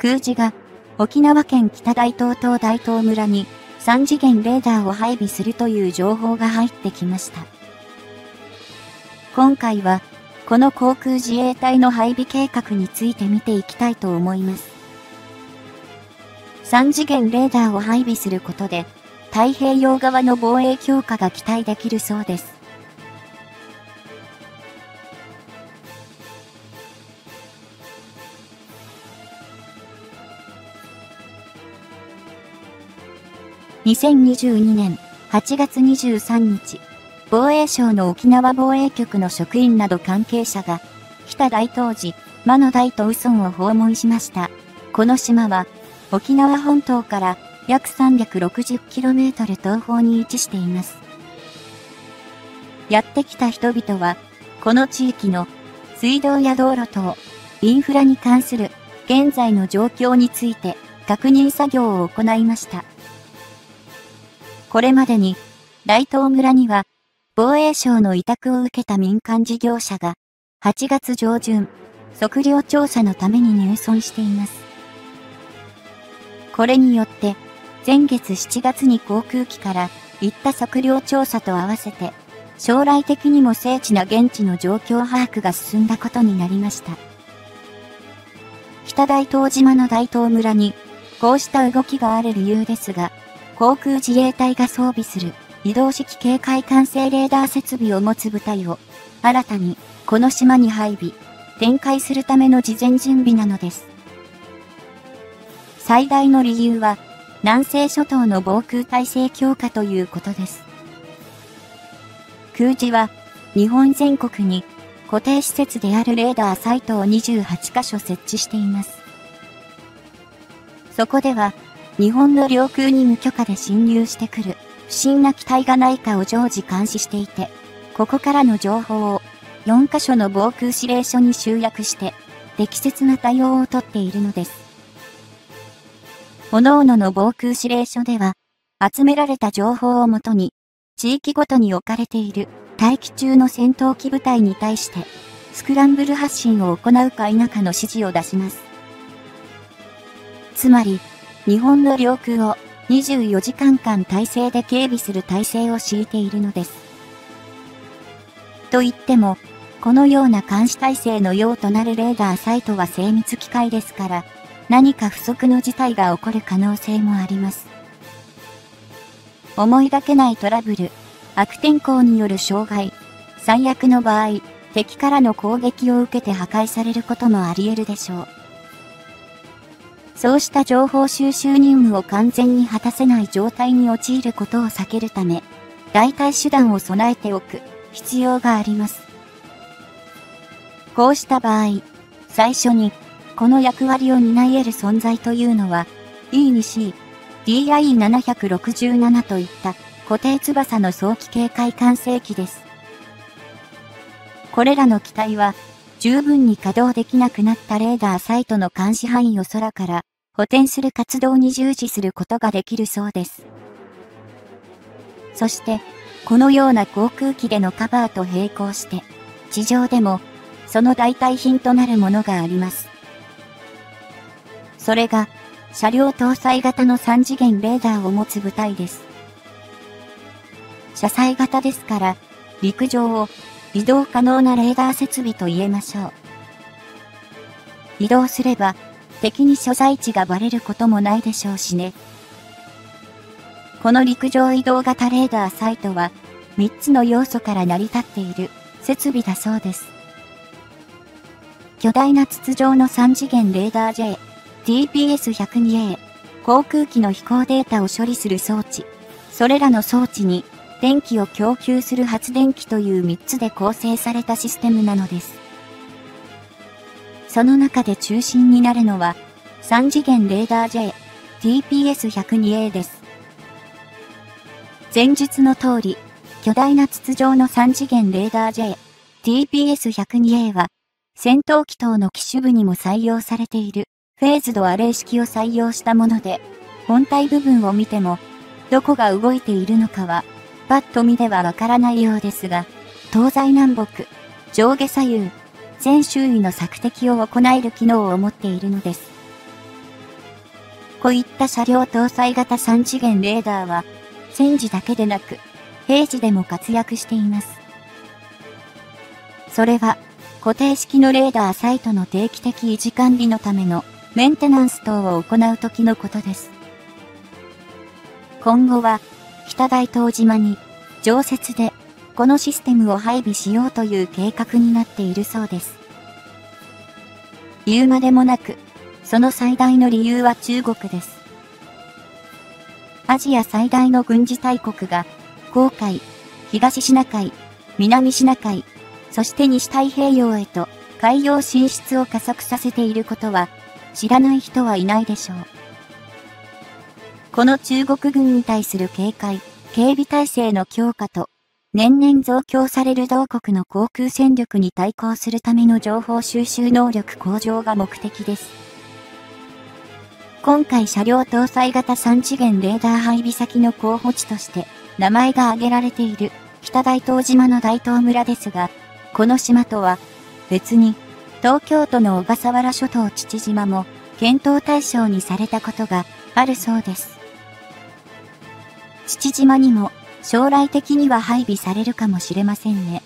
空自が沖縄県北大東島大東村に3次元レーダーを配備するという情報が入ってきました。今回は、この航空自衛隊の配備計画について見ていきたいと思います。3次元レーダーを配備することで、太平洋側の防衛強化が期待できるそうです。2022年8月23日、防衛省の沖縄防衛局の職員など関係者が、北大東寺、魔の大とウンを訪問しました。この島は、沖縄本島から約 360km 東方に位置しています。やってきた人々は、この地域の水道や道路等、インフラに関する現在の状況について確認作業を行いました。これまでに、大東村には、防衛省の委託を受けた民間事業者が、8月上旬、測量調査のために入村しています。これによって、前月7月に航空機から行った測量調査と合わせて、将来的にも精緻な現地の状況把握が進んだことになりました。北大東島の大東村に、こうした動きがある理由ですが、航空自衛隊が装備する移動式警戒管制レーダー設備を持つ部隊を新たにこの島に配備、展開するための事前準備なのです。最大の理由は南西諸島の防空体制強化ということです。空自は日本全国に固定施設であるレーダーサイトを28カ所設置しています。そこでは日本の領空に無許可で侵入してくる不審な機体がないかを常時監視していて、ここからの情報を4カ所の防空指令所に集約して適切な対応をとっているのです。各々の防空指令所では、集められた情報をもとに、地域ごとに置かれている待機中の戦闘機部隊に対して、スクランブル発進を行うか否かの指示を出します。つまり、日本の領空を24時間間体制で警備する体制を敷いているのです。と言っても、このような監視体制のようとなるレーダーサイトは精密機械ですから、何か不測の事態が起こる可能性もあります。思いがけないトラブル、悪天候による障害、最悪の場合、敵からの攻撃を受けて破壊されることもあり得るでしょう。そうした情報収集任務を完全に果たせない状態に陥ることを避けるため、代替手段を備えておく必要があります。こうした場合、最初に、この役割を担い得る存在というのは、E2C、DIE767 といった固定翼の早期警戒管制機です。これらの機体は、十分に稼働できなくなったレーダーサイトの監視範囲を空から補填する活動に従事することができるそうです。そして、このような航空機でのカバーと並行して、地上でも、その代替品となるものがあります。それが、車両搭載型の3次元レーダーを持つ部隊です。車載型ですから、陸上を移動可能なレーダー設備と言えましょう。移動すれば、敵に所在地がバレることもないでしょうしね。この陸上移動型レーダーサイトは、3つの要素から成り立っている設備だそうです。巨大な筒状の3次元レーダー J、TPS-102A、航空機の飛行データを処理する装置、それらの装置に電気を供給する発電機という3つで構成されたシステムなのです。その中で中心になるのは、3次元レーダー J、TPS-102A です。前述の通り、巨大な筒状の3次元レーダー J、TPS-102A は、戦闘機等の機種部にも採用されている、フェーズドアレイ式を採用したもので、本体部分を見ても、どこが動いているのかは、パッと見ではわからないようですが、東西南北、上下左右、全周囲の索敵を行える機能を持っているのです。こういった車両搭載型3次元レーダーは、戦時だけでなく、平時でも活躍しています。それは、固定式のレーダーサイトの定期的維持管理のためのメンテナンス等を行う時のことです。今後は、北大東島に、常設で、このシステムを配備しようという計画になっているそうです。言うまでもなく、その最大の理由は中国です。アジア最大の軍事大国が、黄海、東シナ海、南シナ海、そして西太平洋へと海洋進出を加速させていることは、知らない人はいないでしょう。この中国軍に対する警戒、警備体制の強化と、年々増強される同国の航空戦力に対抗するための情報収集能力向上が目的です。今回車両搭載型3次元レーダー配備先の候補地として名前が挙げられている北大東島の大東村ですが、この島とは別に東京都の小笠原諸島父島も検討対象にされたことがあるそうです。父島にも将来的には配備されるかもしれませんね。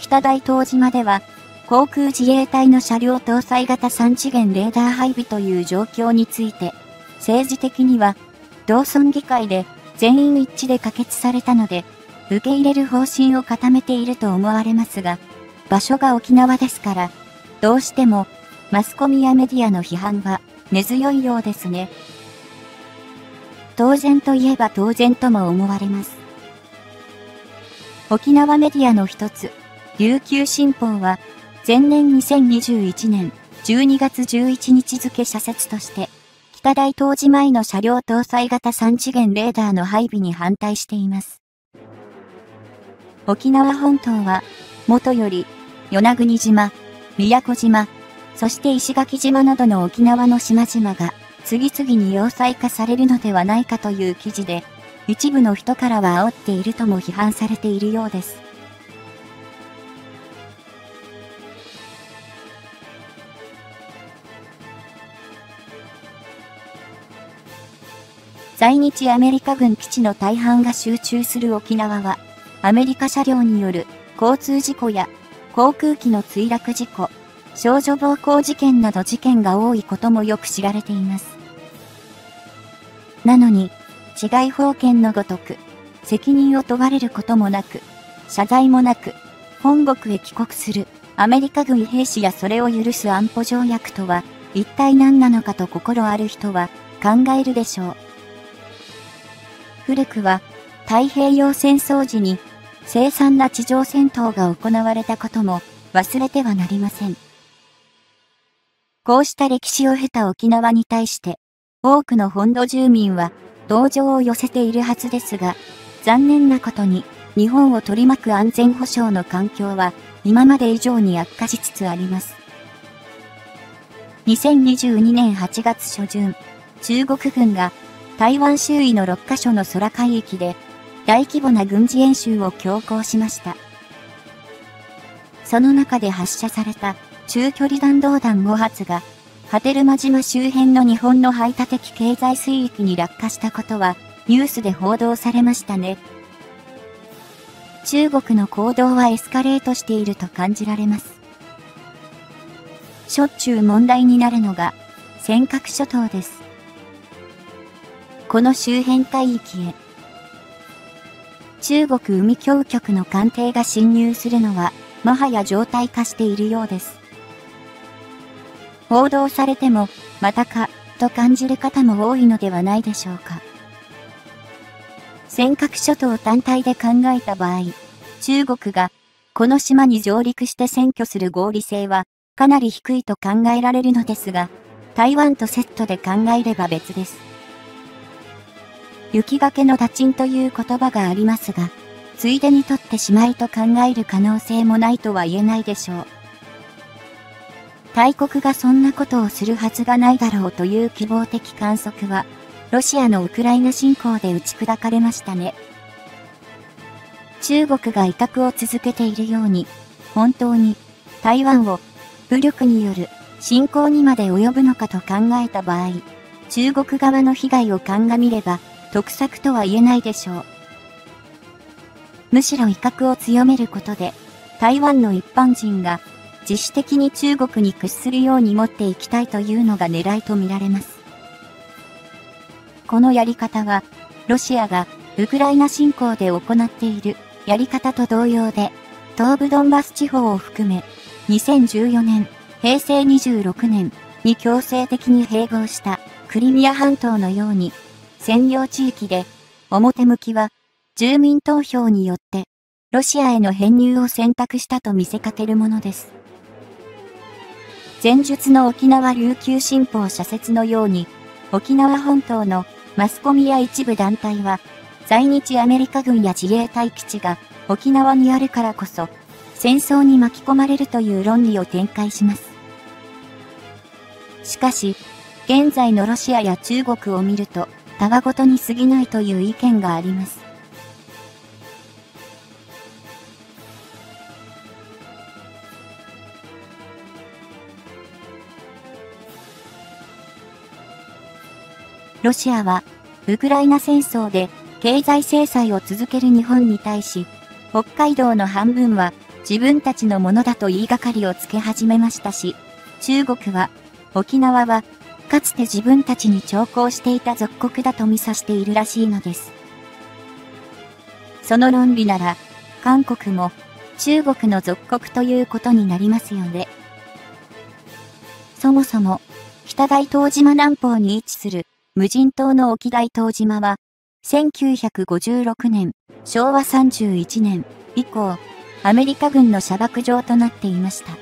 北大東島では航空自衛隊の車両搭載型3次元レーダー配備という状況について、政治的には、同村議会で全員一致で可決されたので、受け入れる方針を固めていると思われますが、場所が沖縄ですから、どうしても、マスコミやメディアの批判は根強いようですね。当然といえば当然とも思われます。沖縄メディアの一つ、琉球新報は、前年2021年12月11日付社説として、北大東寺前の車両搭載型3次元レーダーの配備に反対しています。沖縄本島は、元より、与那国島、宮古島、そして石垣島などの沖縄の島々が、次々に要塞化されるのではないかという記事で、一部の人からは煽っているとも批判されているようです。在日アメリカ軍基地の大半が集中する沖縄は、アメリカ車両による交通事故や航空機の墜落事故、少女暴行事件など事件が多いこともよく知られています。なのに、治外法権のごとく、責任を問われることもなく、謝罪もなく、本国へ帰国するアメリカ軍兵士やそれを許す安保条約とは、一体何なのかと心ある人は考えるでしょう。古くは太平洋戦争時に凄惨な地上戦闘が行われたことも忘れてはなりません。こうした歴史を経た沖縄に対して多くの本土住民は同情を寄せているはずですが、残念なことに日本を取り巻く安全保障の環境は今まで以上に悪化しつつあります。2022年8月初旬、中国軍が台湾周囲の6カ所の空海域で大規模な軍事演習を強行しました。その中で発射された中距離弾道弾5発が、波照間島周辺の日本の排他的経済水域に落下したことはニュースで報道されましたね。中国の行動はエスカレートしていると感じられます。しょっちゅう問題になるのが尖閣諸島です。この周辺海域へ。中国海峡局の艦艇が侵入するのは、もはや状態化しているようです。報道されても、またか、と感じる方も多いのではないでしょうか。尖閣諸島単体で考えた場合、中国が、この島に上陸して占拠する合理性は、かなり低いと考えられるのですが、台湾とセットで考えれば別です。雪がけの立ちんという言葉がありますが、ついでに取ってしまいと考える可能性もないとは言えないでしょう。大国がそんなことをするはずがないだろうという希望的観測は、ロシアのウクライナ侵攻で打ち砕かれましたね。中国が威嚇を続けているように、本当に台湾を武力による侵攻にまで及ぶのかと考えた場合、中国側の被害を鑑みれば、得策とは言えないでしょう。むしろ威嚇を強めることで、台湾の一般人が自主的に中国に屈するように持っていきたいというのが狙いとみられます。このやり方は、ロシアがウクライナ侵攻で行っているやり方と同様で、東部ドンバス地方を含め、2014年、平成26年に強制的に併合したクリミア半島のように、占領地域で、表向きは住民投票によってロシアへの編入を選択したと見せかけるものです。前述の沖縄琉球新報社説のように、沖縄本島のマスコミや一部団体は、在日アメリカ軍や自衛隊基地が沖縄にあるからこそ、戦争に巻き込まれるという論理を展開します。しかし、現在のロシアや中国を見ると、たわごとに過ぎないという意見があります。ロシアは、ウクライナ戦争で経済制裁を続ける日本に対し、北海道の半分は自分たちのものだと言いがかりをつけ始めましたし、中国は、沖縄は、かつて自分たちに徴工していた属国だと見さしているらしいのです。その論理なら、韓国も中国の属国ということになりますよね。そもそも、北大東島南方に位置する無人島の沖大東島は、1956年、昭和31年以降、アメリカ軍の射爆場となっていました。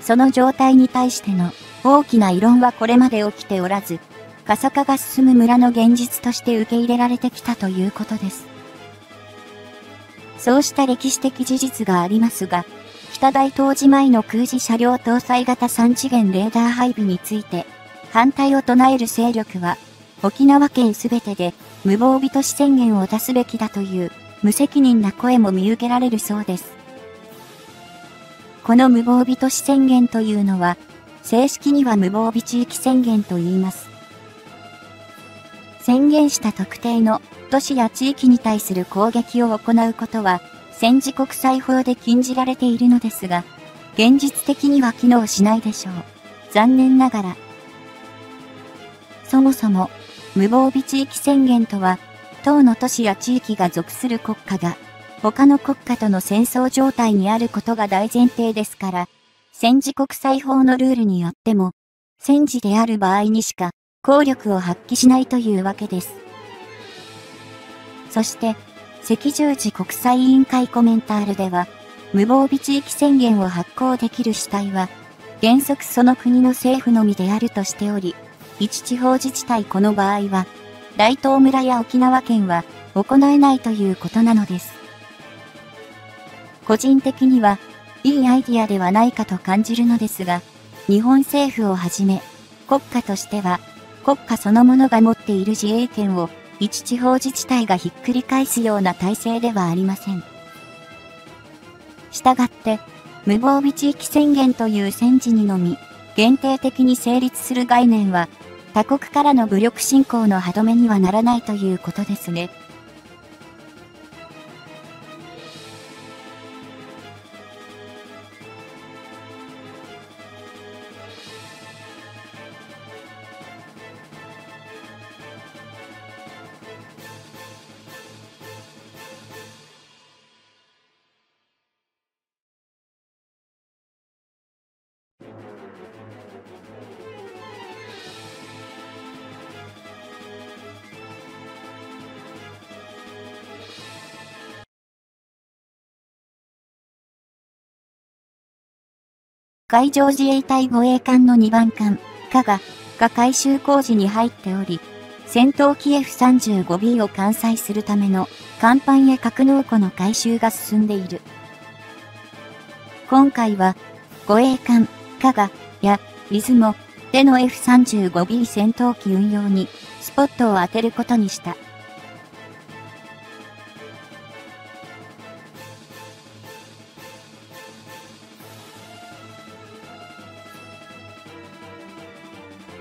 その状態に対しての大きな異論はこれまで起きておらず、過疎化が進む村の現実として受け入れられてきたということです。そうした歴史的事実がありますが、北大東島への空自車両搭載型3次元レーダー配備について、反対を唱える勢力は、沖縄県すべてで無防備都市宣言を出すべきだという無責任な声も見受けられるそうです。この無防備都市宣言というのは、正式には無防備地域宣言と言います。宣言した特定の都市や地域に対する攻撃を行うことは、戦時国際法で禁じられているのですが、現実的には機能しないでしょう。残念ながら、そもそも、無防備地域宣言とは、党の都市や地域が属する国家が、他の国家との戦争状態にあることが大前提ですから、戦時国際法のルールによっても、戦時である場合にしか、効力を発揮しないというわけです。そして、赤十字国際委員会コメンタールでは、無防備地域宣言を発行できる主体は、原則その国の政府のみであるとしており、一地方自治体この場合は、大東村や沖縄県は行えないということなのです。個人的には、いいアイディアではないかと感じるのですが、日本政府をはじめ、国家としては、国家そのものが持っている自衛権を一地方自治体がひっくり返すような体制ではありません。したがって、無防備地域宣言という戦時にのみ、限定的に成立する概念は、他国からの武力侵攻の歯止めにはならないということですね。海上自衛隊護衛艦の2番艦、加賀が改修工事に入っており、戦闘機 F35B を艦載するための甲板や格納庫の改修が進んでいる。今回は、護衛艦、加賀や出雲での F35B 戦闘機運用にスポットを当てることにした。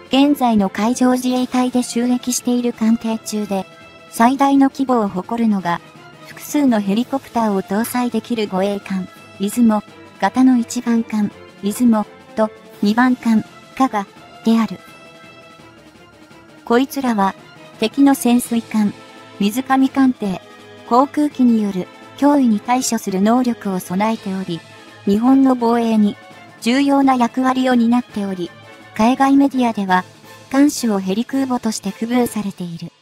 現在の海上自衛隊で収益している艦艇中で、最大の規模を誇るのが、複数のヘリコプターを搭載できる護衛艦、出雲、型の1番艦、出雲と2番艦、加賀である。こいつらは、敵の潜水艦、水上艦艇、航空機による脅威に対処する能力を備えており、日本の防衛に重要な役割を担っており、海外メディアでは、艦首をヘリ空母として区分されている。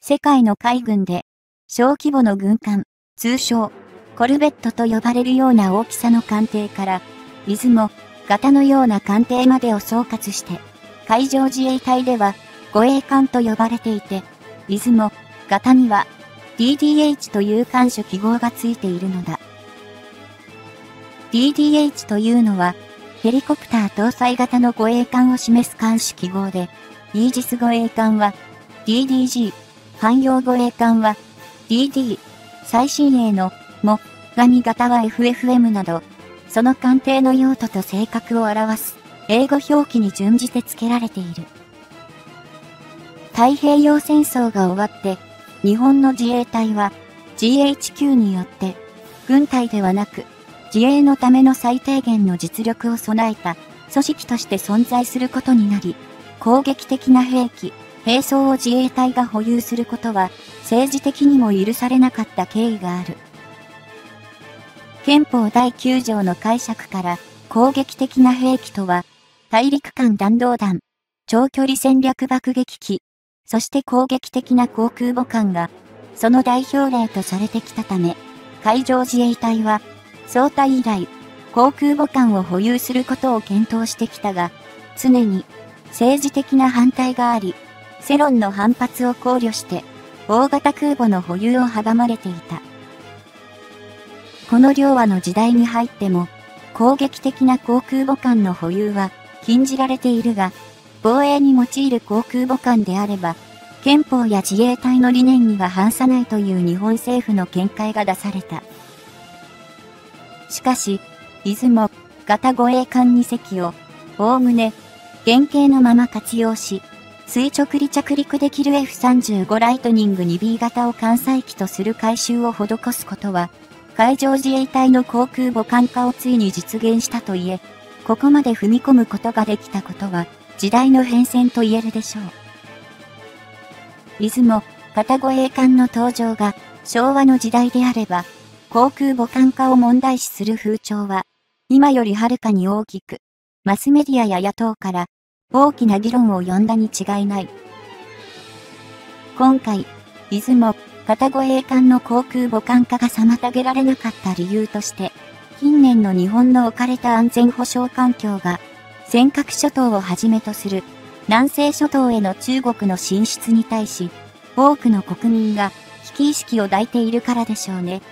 世界の海軍で、小規模の軍艦、通称、コルベットと呼ばれるような大きさの艦艇から、出雲、型のような艦艇までを総括して、海上自衛隊では護衛艦と呼ばれていて、出雲、型には DDH という艦首記号がついているのだ。DDH というのは、ヘリコプター搭載型の護衛艦を示す艦首記号で、イージス護衛艦は DDG、汎用護衛艦は DD、最新鋭のも、神型は FFM など、その艦艇の用途と性格を表す英語表記に準じて付けられている。太平洋戦争が終わって、日本の自衛隊は GHQ によって軍隊ではなく自衛のための最低限の実力を備えた組織として存在することになり、攻撃的な兵器、兵装を自衛隊が保有することは政治的にも許されなかった経緯がある。憲法第9条の解釈から攻撃的な兵器とは大陸間弾道弾、長距離戦略爆撃機、そして攻撃的な航空母艦が、その代表例とされてきたため、海上自衛隊は、総隊以来、航空母艦を保有することを検討してきたが、常に政治的な反対があり、世論の反発を考慮して、大型空母の保有を阻まれていた。この両和の時代に入っても、攻撃的な航空母艦の保有は禁じられているが、防衛に用いる航空母艦であれば、憲法や自衛隊の理念には反さないという日本政府の見解が出された。しかし、出雲、型護衛艦2隻を、おおむね、原型のまま活用し、垂直離着陸できる F35 ライトニング 2B 型を艦載機とする改修を施すことは、海上自衛隊の航空母艦化をついに実現したといえ、ここまで踏み込むことができたことは、時代の変遷と言えるでしょう。出雲、片護衛艦の登場が昭和の時代であれば、航空母艦化を問題視する風潮は、今よりはるかに大きく、マスメディアや野党から大きな議論を呼んだに違いない。今回、出雲、片護衛艦の航空母艦化が妨げられなかった理由として、近年の日本の置かれた安全保障環境が、尖閣諸島をはじめとする南西諸島への中国の進出に対し、多くの国民が危機意識を抱いているからでしょうね。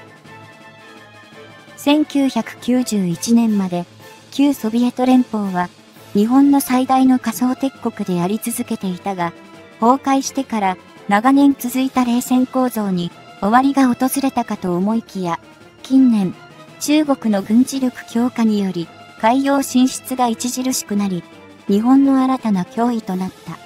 1991年まで、旧ソビエト連邦は、日本の最大の仮想敵国であり続けていたが、崩壊してから長年続いた冷戦構造に終わりが訪れたかと思いきや、近年、中国の軍事力強化により、海洋進出が著しくなり、日本の新たな脅威となった。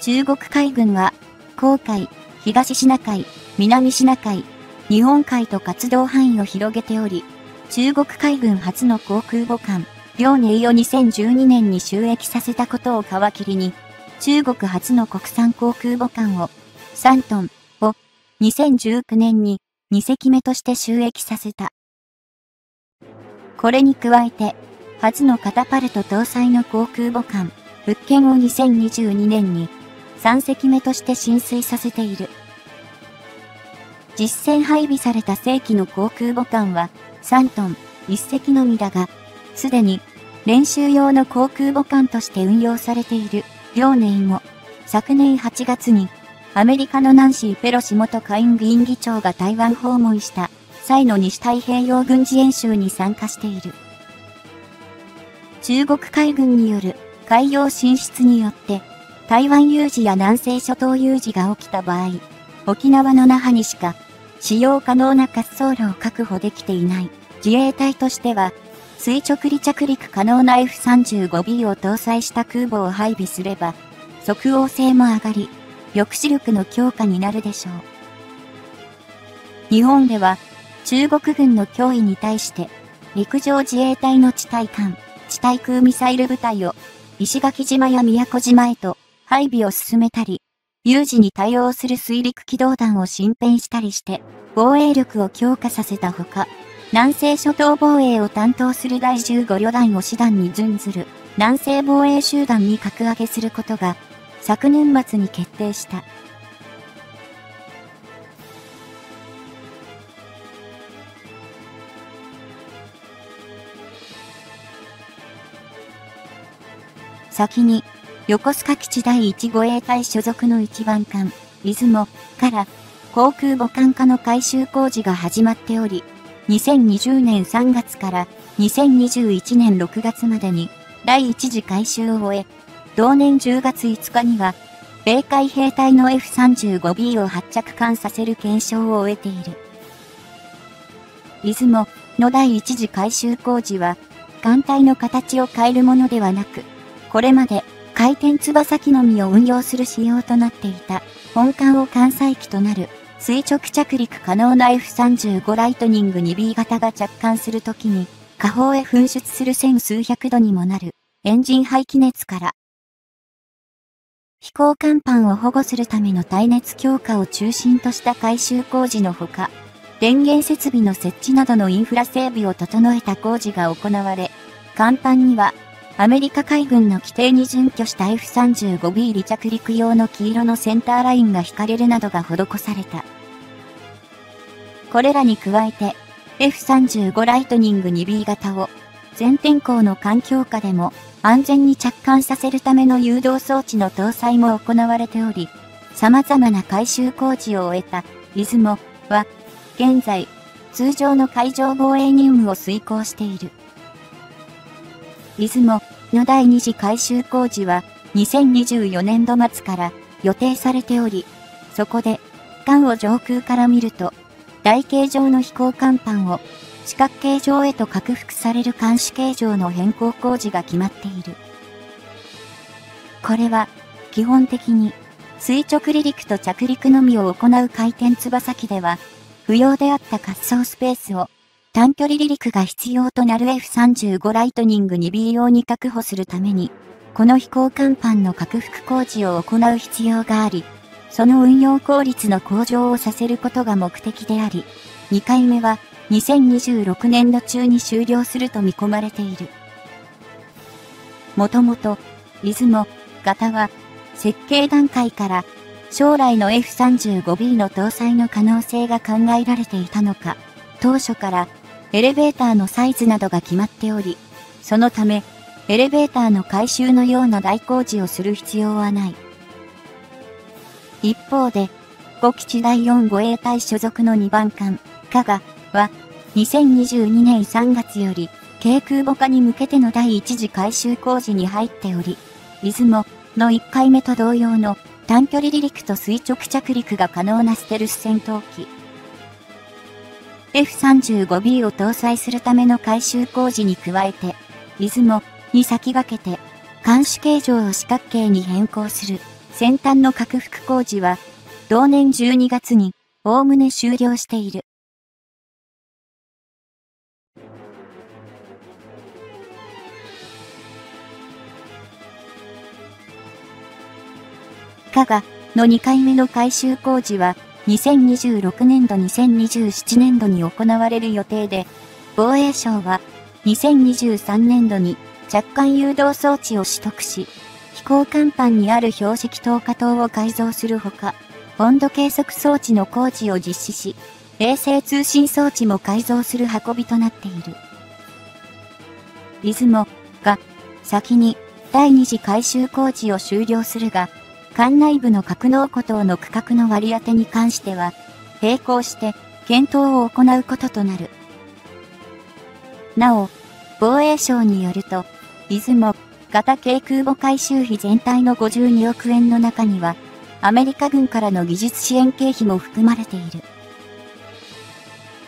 中国海軍は、黄海、東シナ海、南シナ海、日本海と活動範囲を広げており、中国海軍初の航空母艦、遼寧を2012年に収益させたことを皮切りに、中国初の国産航空母艦を、3トンを2019年に2隻目として収益させた。これに加えて、初のカタパルト搭載の航空母艦、復権を2022年に3隻目として浸水させている。実戦配備された正規の航空母艦は3トン1隻のみだが、すでに練習用の航空母艦として運用されている遼寧も昨年8月にアメリカのナンシー・ペロシ元下院議員議長が台湾訪問した際の西太平洋軍事演習に参加している。中国海軍による海洋進出によって台湾有事や南西諸島有事が起きた場合、沖縄の那覇にしか使用可能な滑走路を確保できていない自衛隊としては垂直離着陸可能な F35B を搭載した空母を配備すれば、即応性も上がり、抑止力の強化になるでしょう。日本では、中国軍の脅威に対して、陸上自衛隊の地対艦、地対空ミサイル部隊を、石垣島や宮古島へと配備を進めたり、有事に対応する水陸機動団を進編したりして、防衛力を強化させたほか、南西諸島防衛を担当する第15旅団を師団に準ずる南西防衛集団に格上げすることが昨年末に決定した。先に、横須賀基地第1護衛隊所属の一番艦、出雲から航空母艦化の改修工事が始まっており、2020年3月から2021年6月までに第1次改修を終え、同年10月5日には、米海兵隊の F35B を発着艦させる検証を終えている。出雲の第1次改修工事は、艦隊の形を変えるものではなく、これまで回転翼機のみを運用する仕様となっていた。本艦を艦載機となる。垂直着陸可能な F35 ライトニング 2B 型が着艦するときに、下方へ噴出する千数百度にもなる、エンジン排気熱から、飛行甲板を保護するための耐熱強化を中心とした改修工事のほか、電源設備の設置などのインフラ整備を整えた工事が行われ、甲板にはアメリカ海軍の規定に準拠した F35B 離着陸用の黄色のセンターラインが引かれるなどが施された。これらに加えて、F35 ライトニング 2B 型を全天候の環境下でも安全に着艦させるための誘導装置の搭載も行われており、様々な改修工事を終えた出雲は、現在、通常の海上防衛任務を遂行している。出雲の第2次改修工事は2024年度末から予定されており、そこで、艦を上空から見ると、台形状の飛行甲板を四角形状へと拡幅される監視形状の変更工事が決まっている。これは、基本的に、垂直離陸と着陸のみを行う回転翼機では、不要であった滑走スペースを短距離離陸が必要となる F35 ライトニング 2B 用に確保するために、この飛行甲板の拡幅工事を行う必要があり、その運用効率の向上をさせることが目的であり、2回目は2026年度中に終了すると見込まれている。もともと、出雲型は設計段階から将来の F35B の搭載の可能性が考えられていたのか、当初からエレベーターのサイズなどが決まっており、そのため、エレベーターの改修のような大工事をする必要はない。一方で、5基地第4護衛隊所属の2番艦、加賀は、2022年3月より、軽空母化に向けての第1次改修工事に入っており、出雲の1回目と同様の短距離離陸と垂直着陸が可能なステルス戦闘機、F35B を搭載するための改修工事に加えて、出雲に先駆けて、監視形状を四角形に変更する先端の拡幅工事は、同年12月に、おおむね終了している。加賀の2回目の改修工事は、2026年度2027年度に行われる予定で、防衛省は2023年度に着艦誘導装置を取得し、飛行甲板にある標識灯火塔を改造するほか、温度計測装置の工事を実施し、衛星通信装置も改造する運びとなっている。出雲が先に第2次改修工事を終了するが、館内部の格納庫等の区画の割り当てに関しては、並行して検討を行うこととなる。なお、防衛省によると、出雲型軽空母回収費全体の52億円の中には、アメリカ軍からの技術支援経費も含まれている。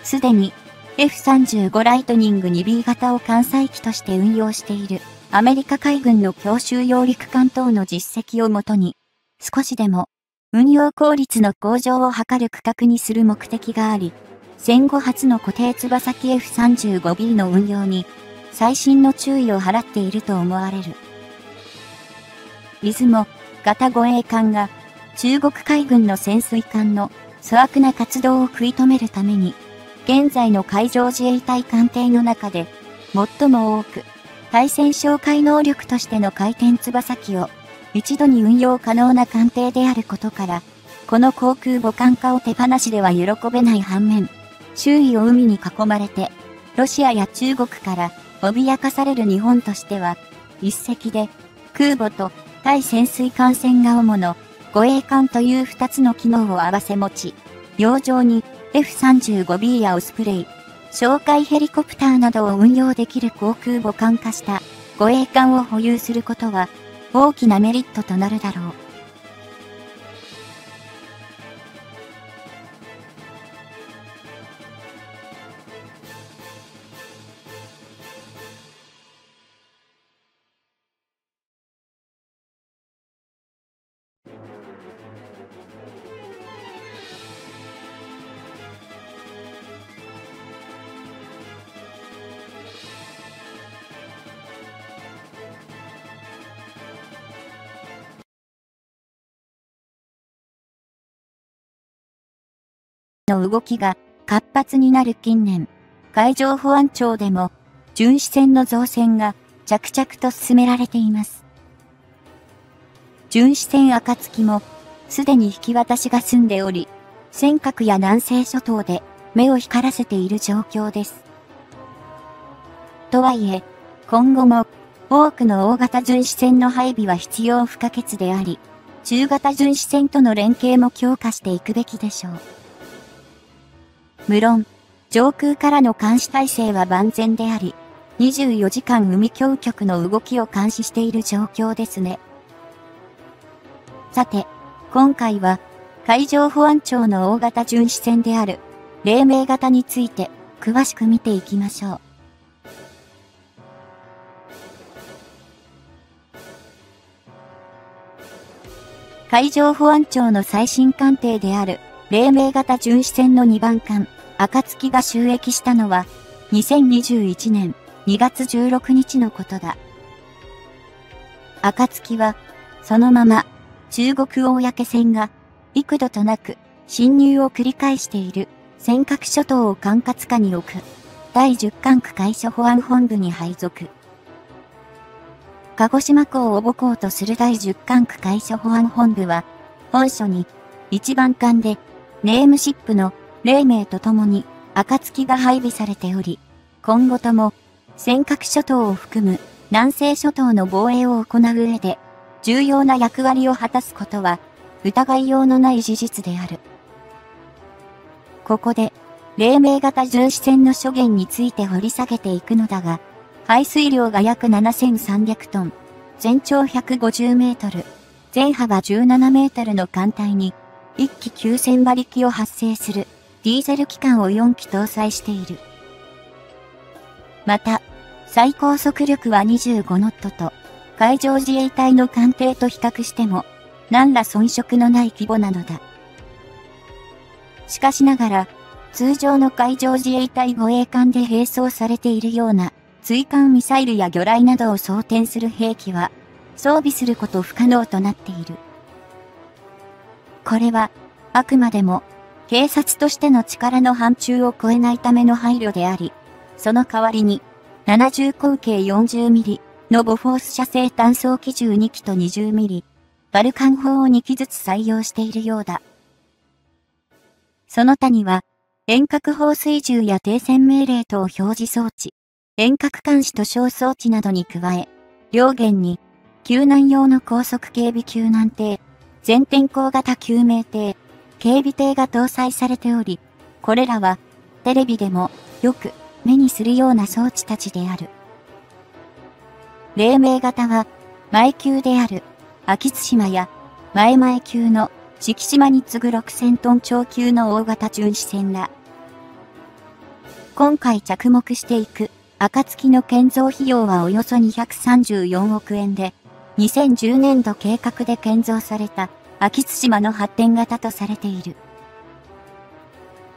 すでに、F35 ライトニング 2B 型を艦載機として運用しているアメリカ海軍の強襲揚陸艦等の実績をもとに、少しでも運用効率の向上を図る区画にする目的があり、戦後初の固定翼機 F35B の運用に最新の注意を払っていると思われる。出雲型護衛艦が中国海軍の潜水艦の粗悪な活動を食い止めるために、現在の海上自衛隊艦艇の中で最も多く対戦哨戒能力としての回転翼機を一度に運用可能な艦艇であることから、この航空母艦化を手放しでは喜べない反面、周囲を海に囲まれて、ロシアや中国から脅かされる日本としては、一隻で空母と対潜水艦船が主の護衛艦という二つの機能を合わせ持ち、洋上に F35B やオスプレイ、哨戒ヘリコプターなどを運用できる航空母艦化した護衛艦を保有することは大きなメリットとなるだろう。動きが活発になる近年、海上保安庁でも巡視船の造船が着々と進められています。巡視船暁もすでに引き渡しが済んでおり、尖閣や南西諸島で目を光らせている状況です。とはいえ、今後も多くの大型巡視船の配備は必要不可欠であり、中型巡視船との連携も強化していくべきでしょう。無論、上空からの監視体制は万全であり、24時間海峡局の動きを監視している状況ですね。さて、今回は、海上保安庁の大型巡視船である、黎明型について、詳しく見ていきましょう。海上保安庁の最新艦艇である黎明型巡視船の2番艦、暁が収益したのは、2021年2月16日のことだ。暁は、そのまま、中国公船が、幾度となく、侵入を繰り返している、尖閣諸島を管轄下に置く、第10管区海所保安本部に配属。鹿児島港を母港とする第10管区海所保安本部は、本所に、一番艦で、ネームシップの黎明とともに暁が配備されており、今後とも尖閣諸島を含む南西諸島の防衛を行う上で重要な役割を果たすことは疑いようのない事実である。ここで、黎明型巡視船の諸言について掘り下げていくのだが、排水量が約7300トン、全長150メートル、全幅17メートルの艦隊に1機9000馬力を発生するディーゼル機関を4機搭載している。また、最高速力は25ノットと、海上自衛隊の艦艇と比較しても、何ら遜色のない規模なのだ。しかしながら、通常の海上自衛隊護衛艦で並走されているような、追艦ミサイルや魚雷などを装填する兵器は、装備すること不可能となっている。これは、あくまでも、警察としての力の範疇を超えないための配慮であり、その代わりに、70口径40ミリのボフォース射精単装機12機と20ミリ、バルカン砲を2機ずつ採用しているようだ。その他には、遠隔放水銃や停戦命令等表示装置、遠隔監視と小装置などに加え、両舷に、救難用の高速警備救難艇、全天候型救命艇、警備艇が搭載されており、これらはテレビでもよく目にするような装置たちである。黎明型は前級である秋津島や前々級の敷島に次ぐ6000トン超級の大型巡視船だ。今回着目していく、暁の建造費用はおよそ234億円で、2010年度計画で建造された、秋津島の発展型とされている。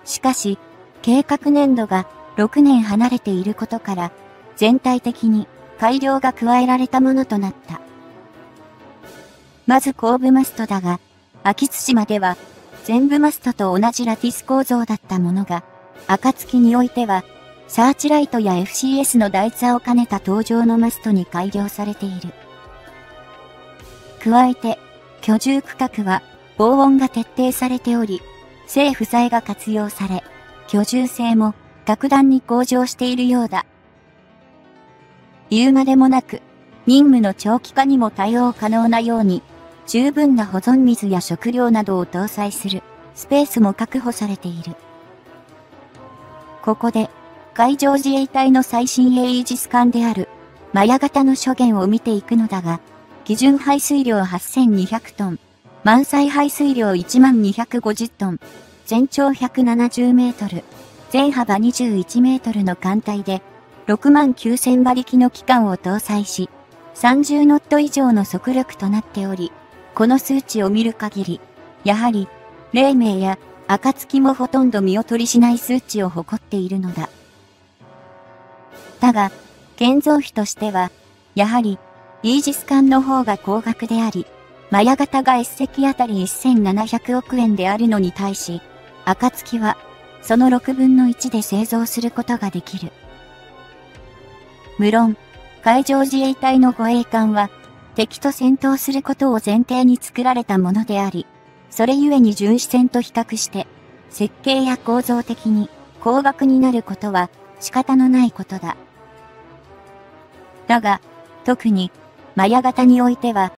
しかし、計画年度が6年離れていることから、全体的に改良が加えられたものとなった。まず後部マストだが、秋津島では、全部マストと同じラティス構造だったものが、暁においては、サーチライトや FCS の台座を兼ねた登場のマストに改良されている。加えて、居住区画は防音が徹底されており、政府材が活用され、居住性も格段に向上しているようだ。言うまでもなく、任務の長期化にも対応可能なように、十分な保存水や食料などを搭載するスペースも確保されている。ここで、海上自衛隊の最新鋭イージス艦である、マヤ型の諸言を見ていくのだが、基準排水量8200トン、満載排水量1250トン、全長170メートル、全幅21メートルの艦隊で、6万9000馬力の機関を搭載し、30ノット以上の速力となっており、この数値を見る限り、やはり、黎明や暁もほとんど見劣りしない数値を誇っているのだ。だが、建造費としては、やはり、イージス艦の方が高額であり、マヤ型が S 隻あたり1700億円であるのに対し、暁は、その6分の1で製造することができる。無論、海上自衛隊の護衛艦は、敵と戦闘することを前提に作られたものであり、それゆえに巡視船と比較して、設計や構造的に高額になることは仕方のないことだ。だが、特に、マヤ型においては、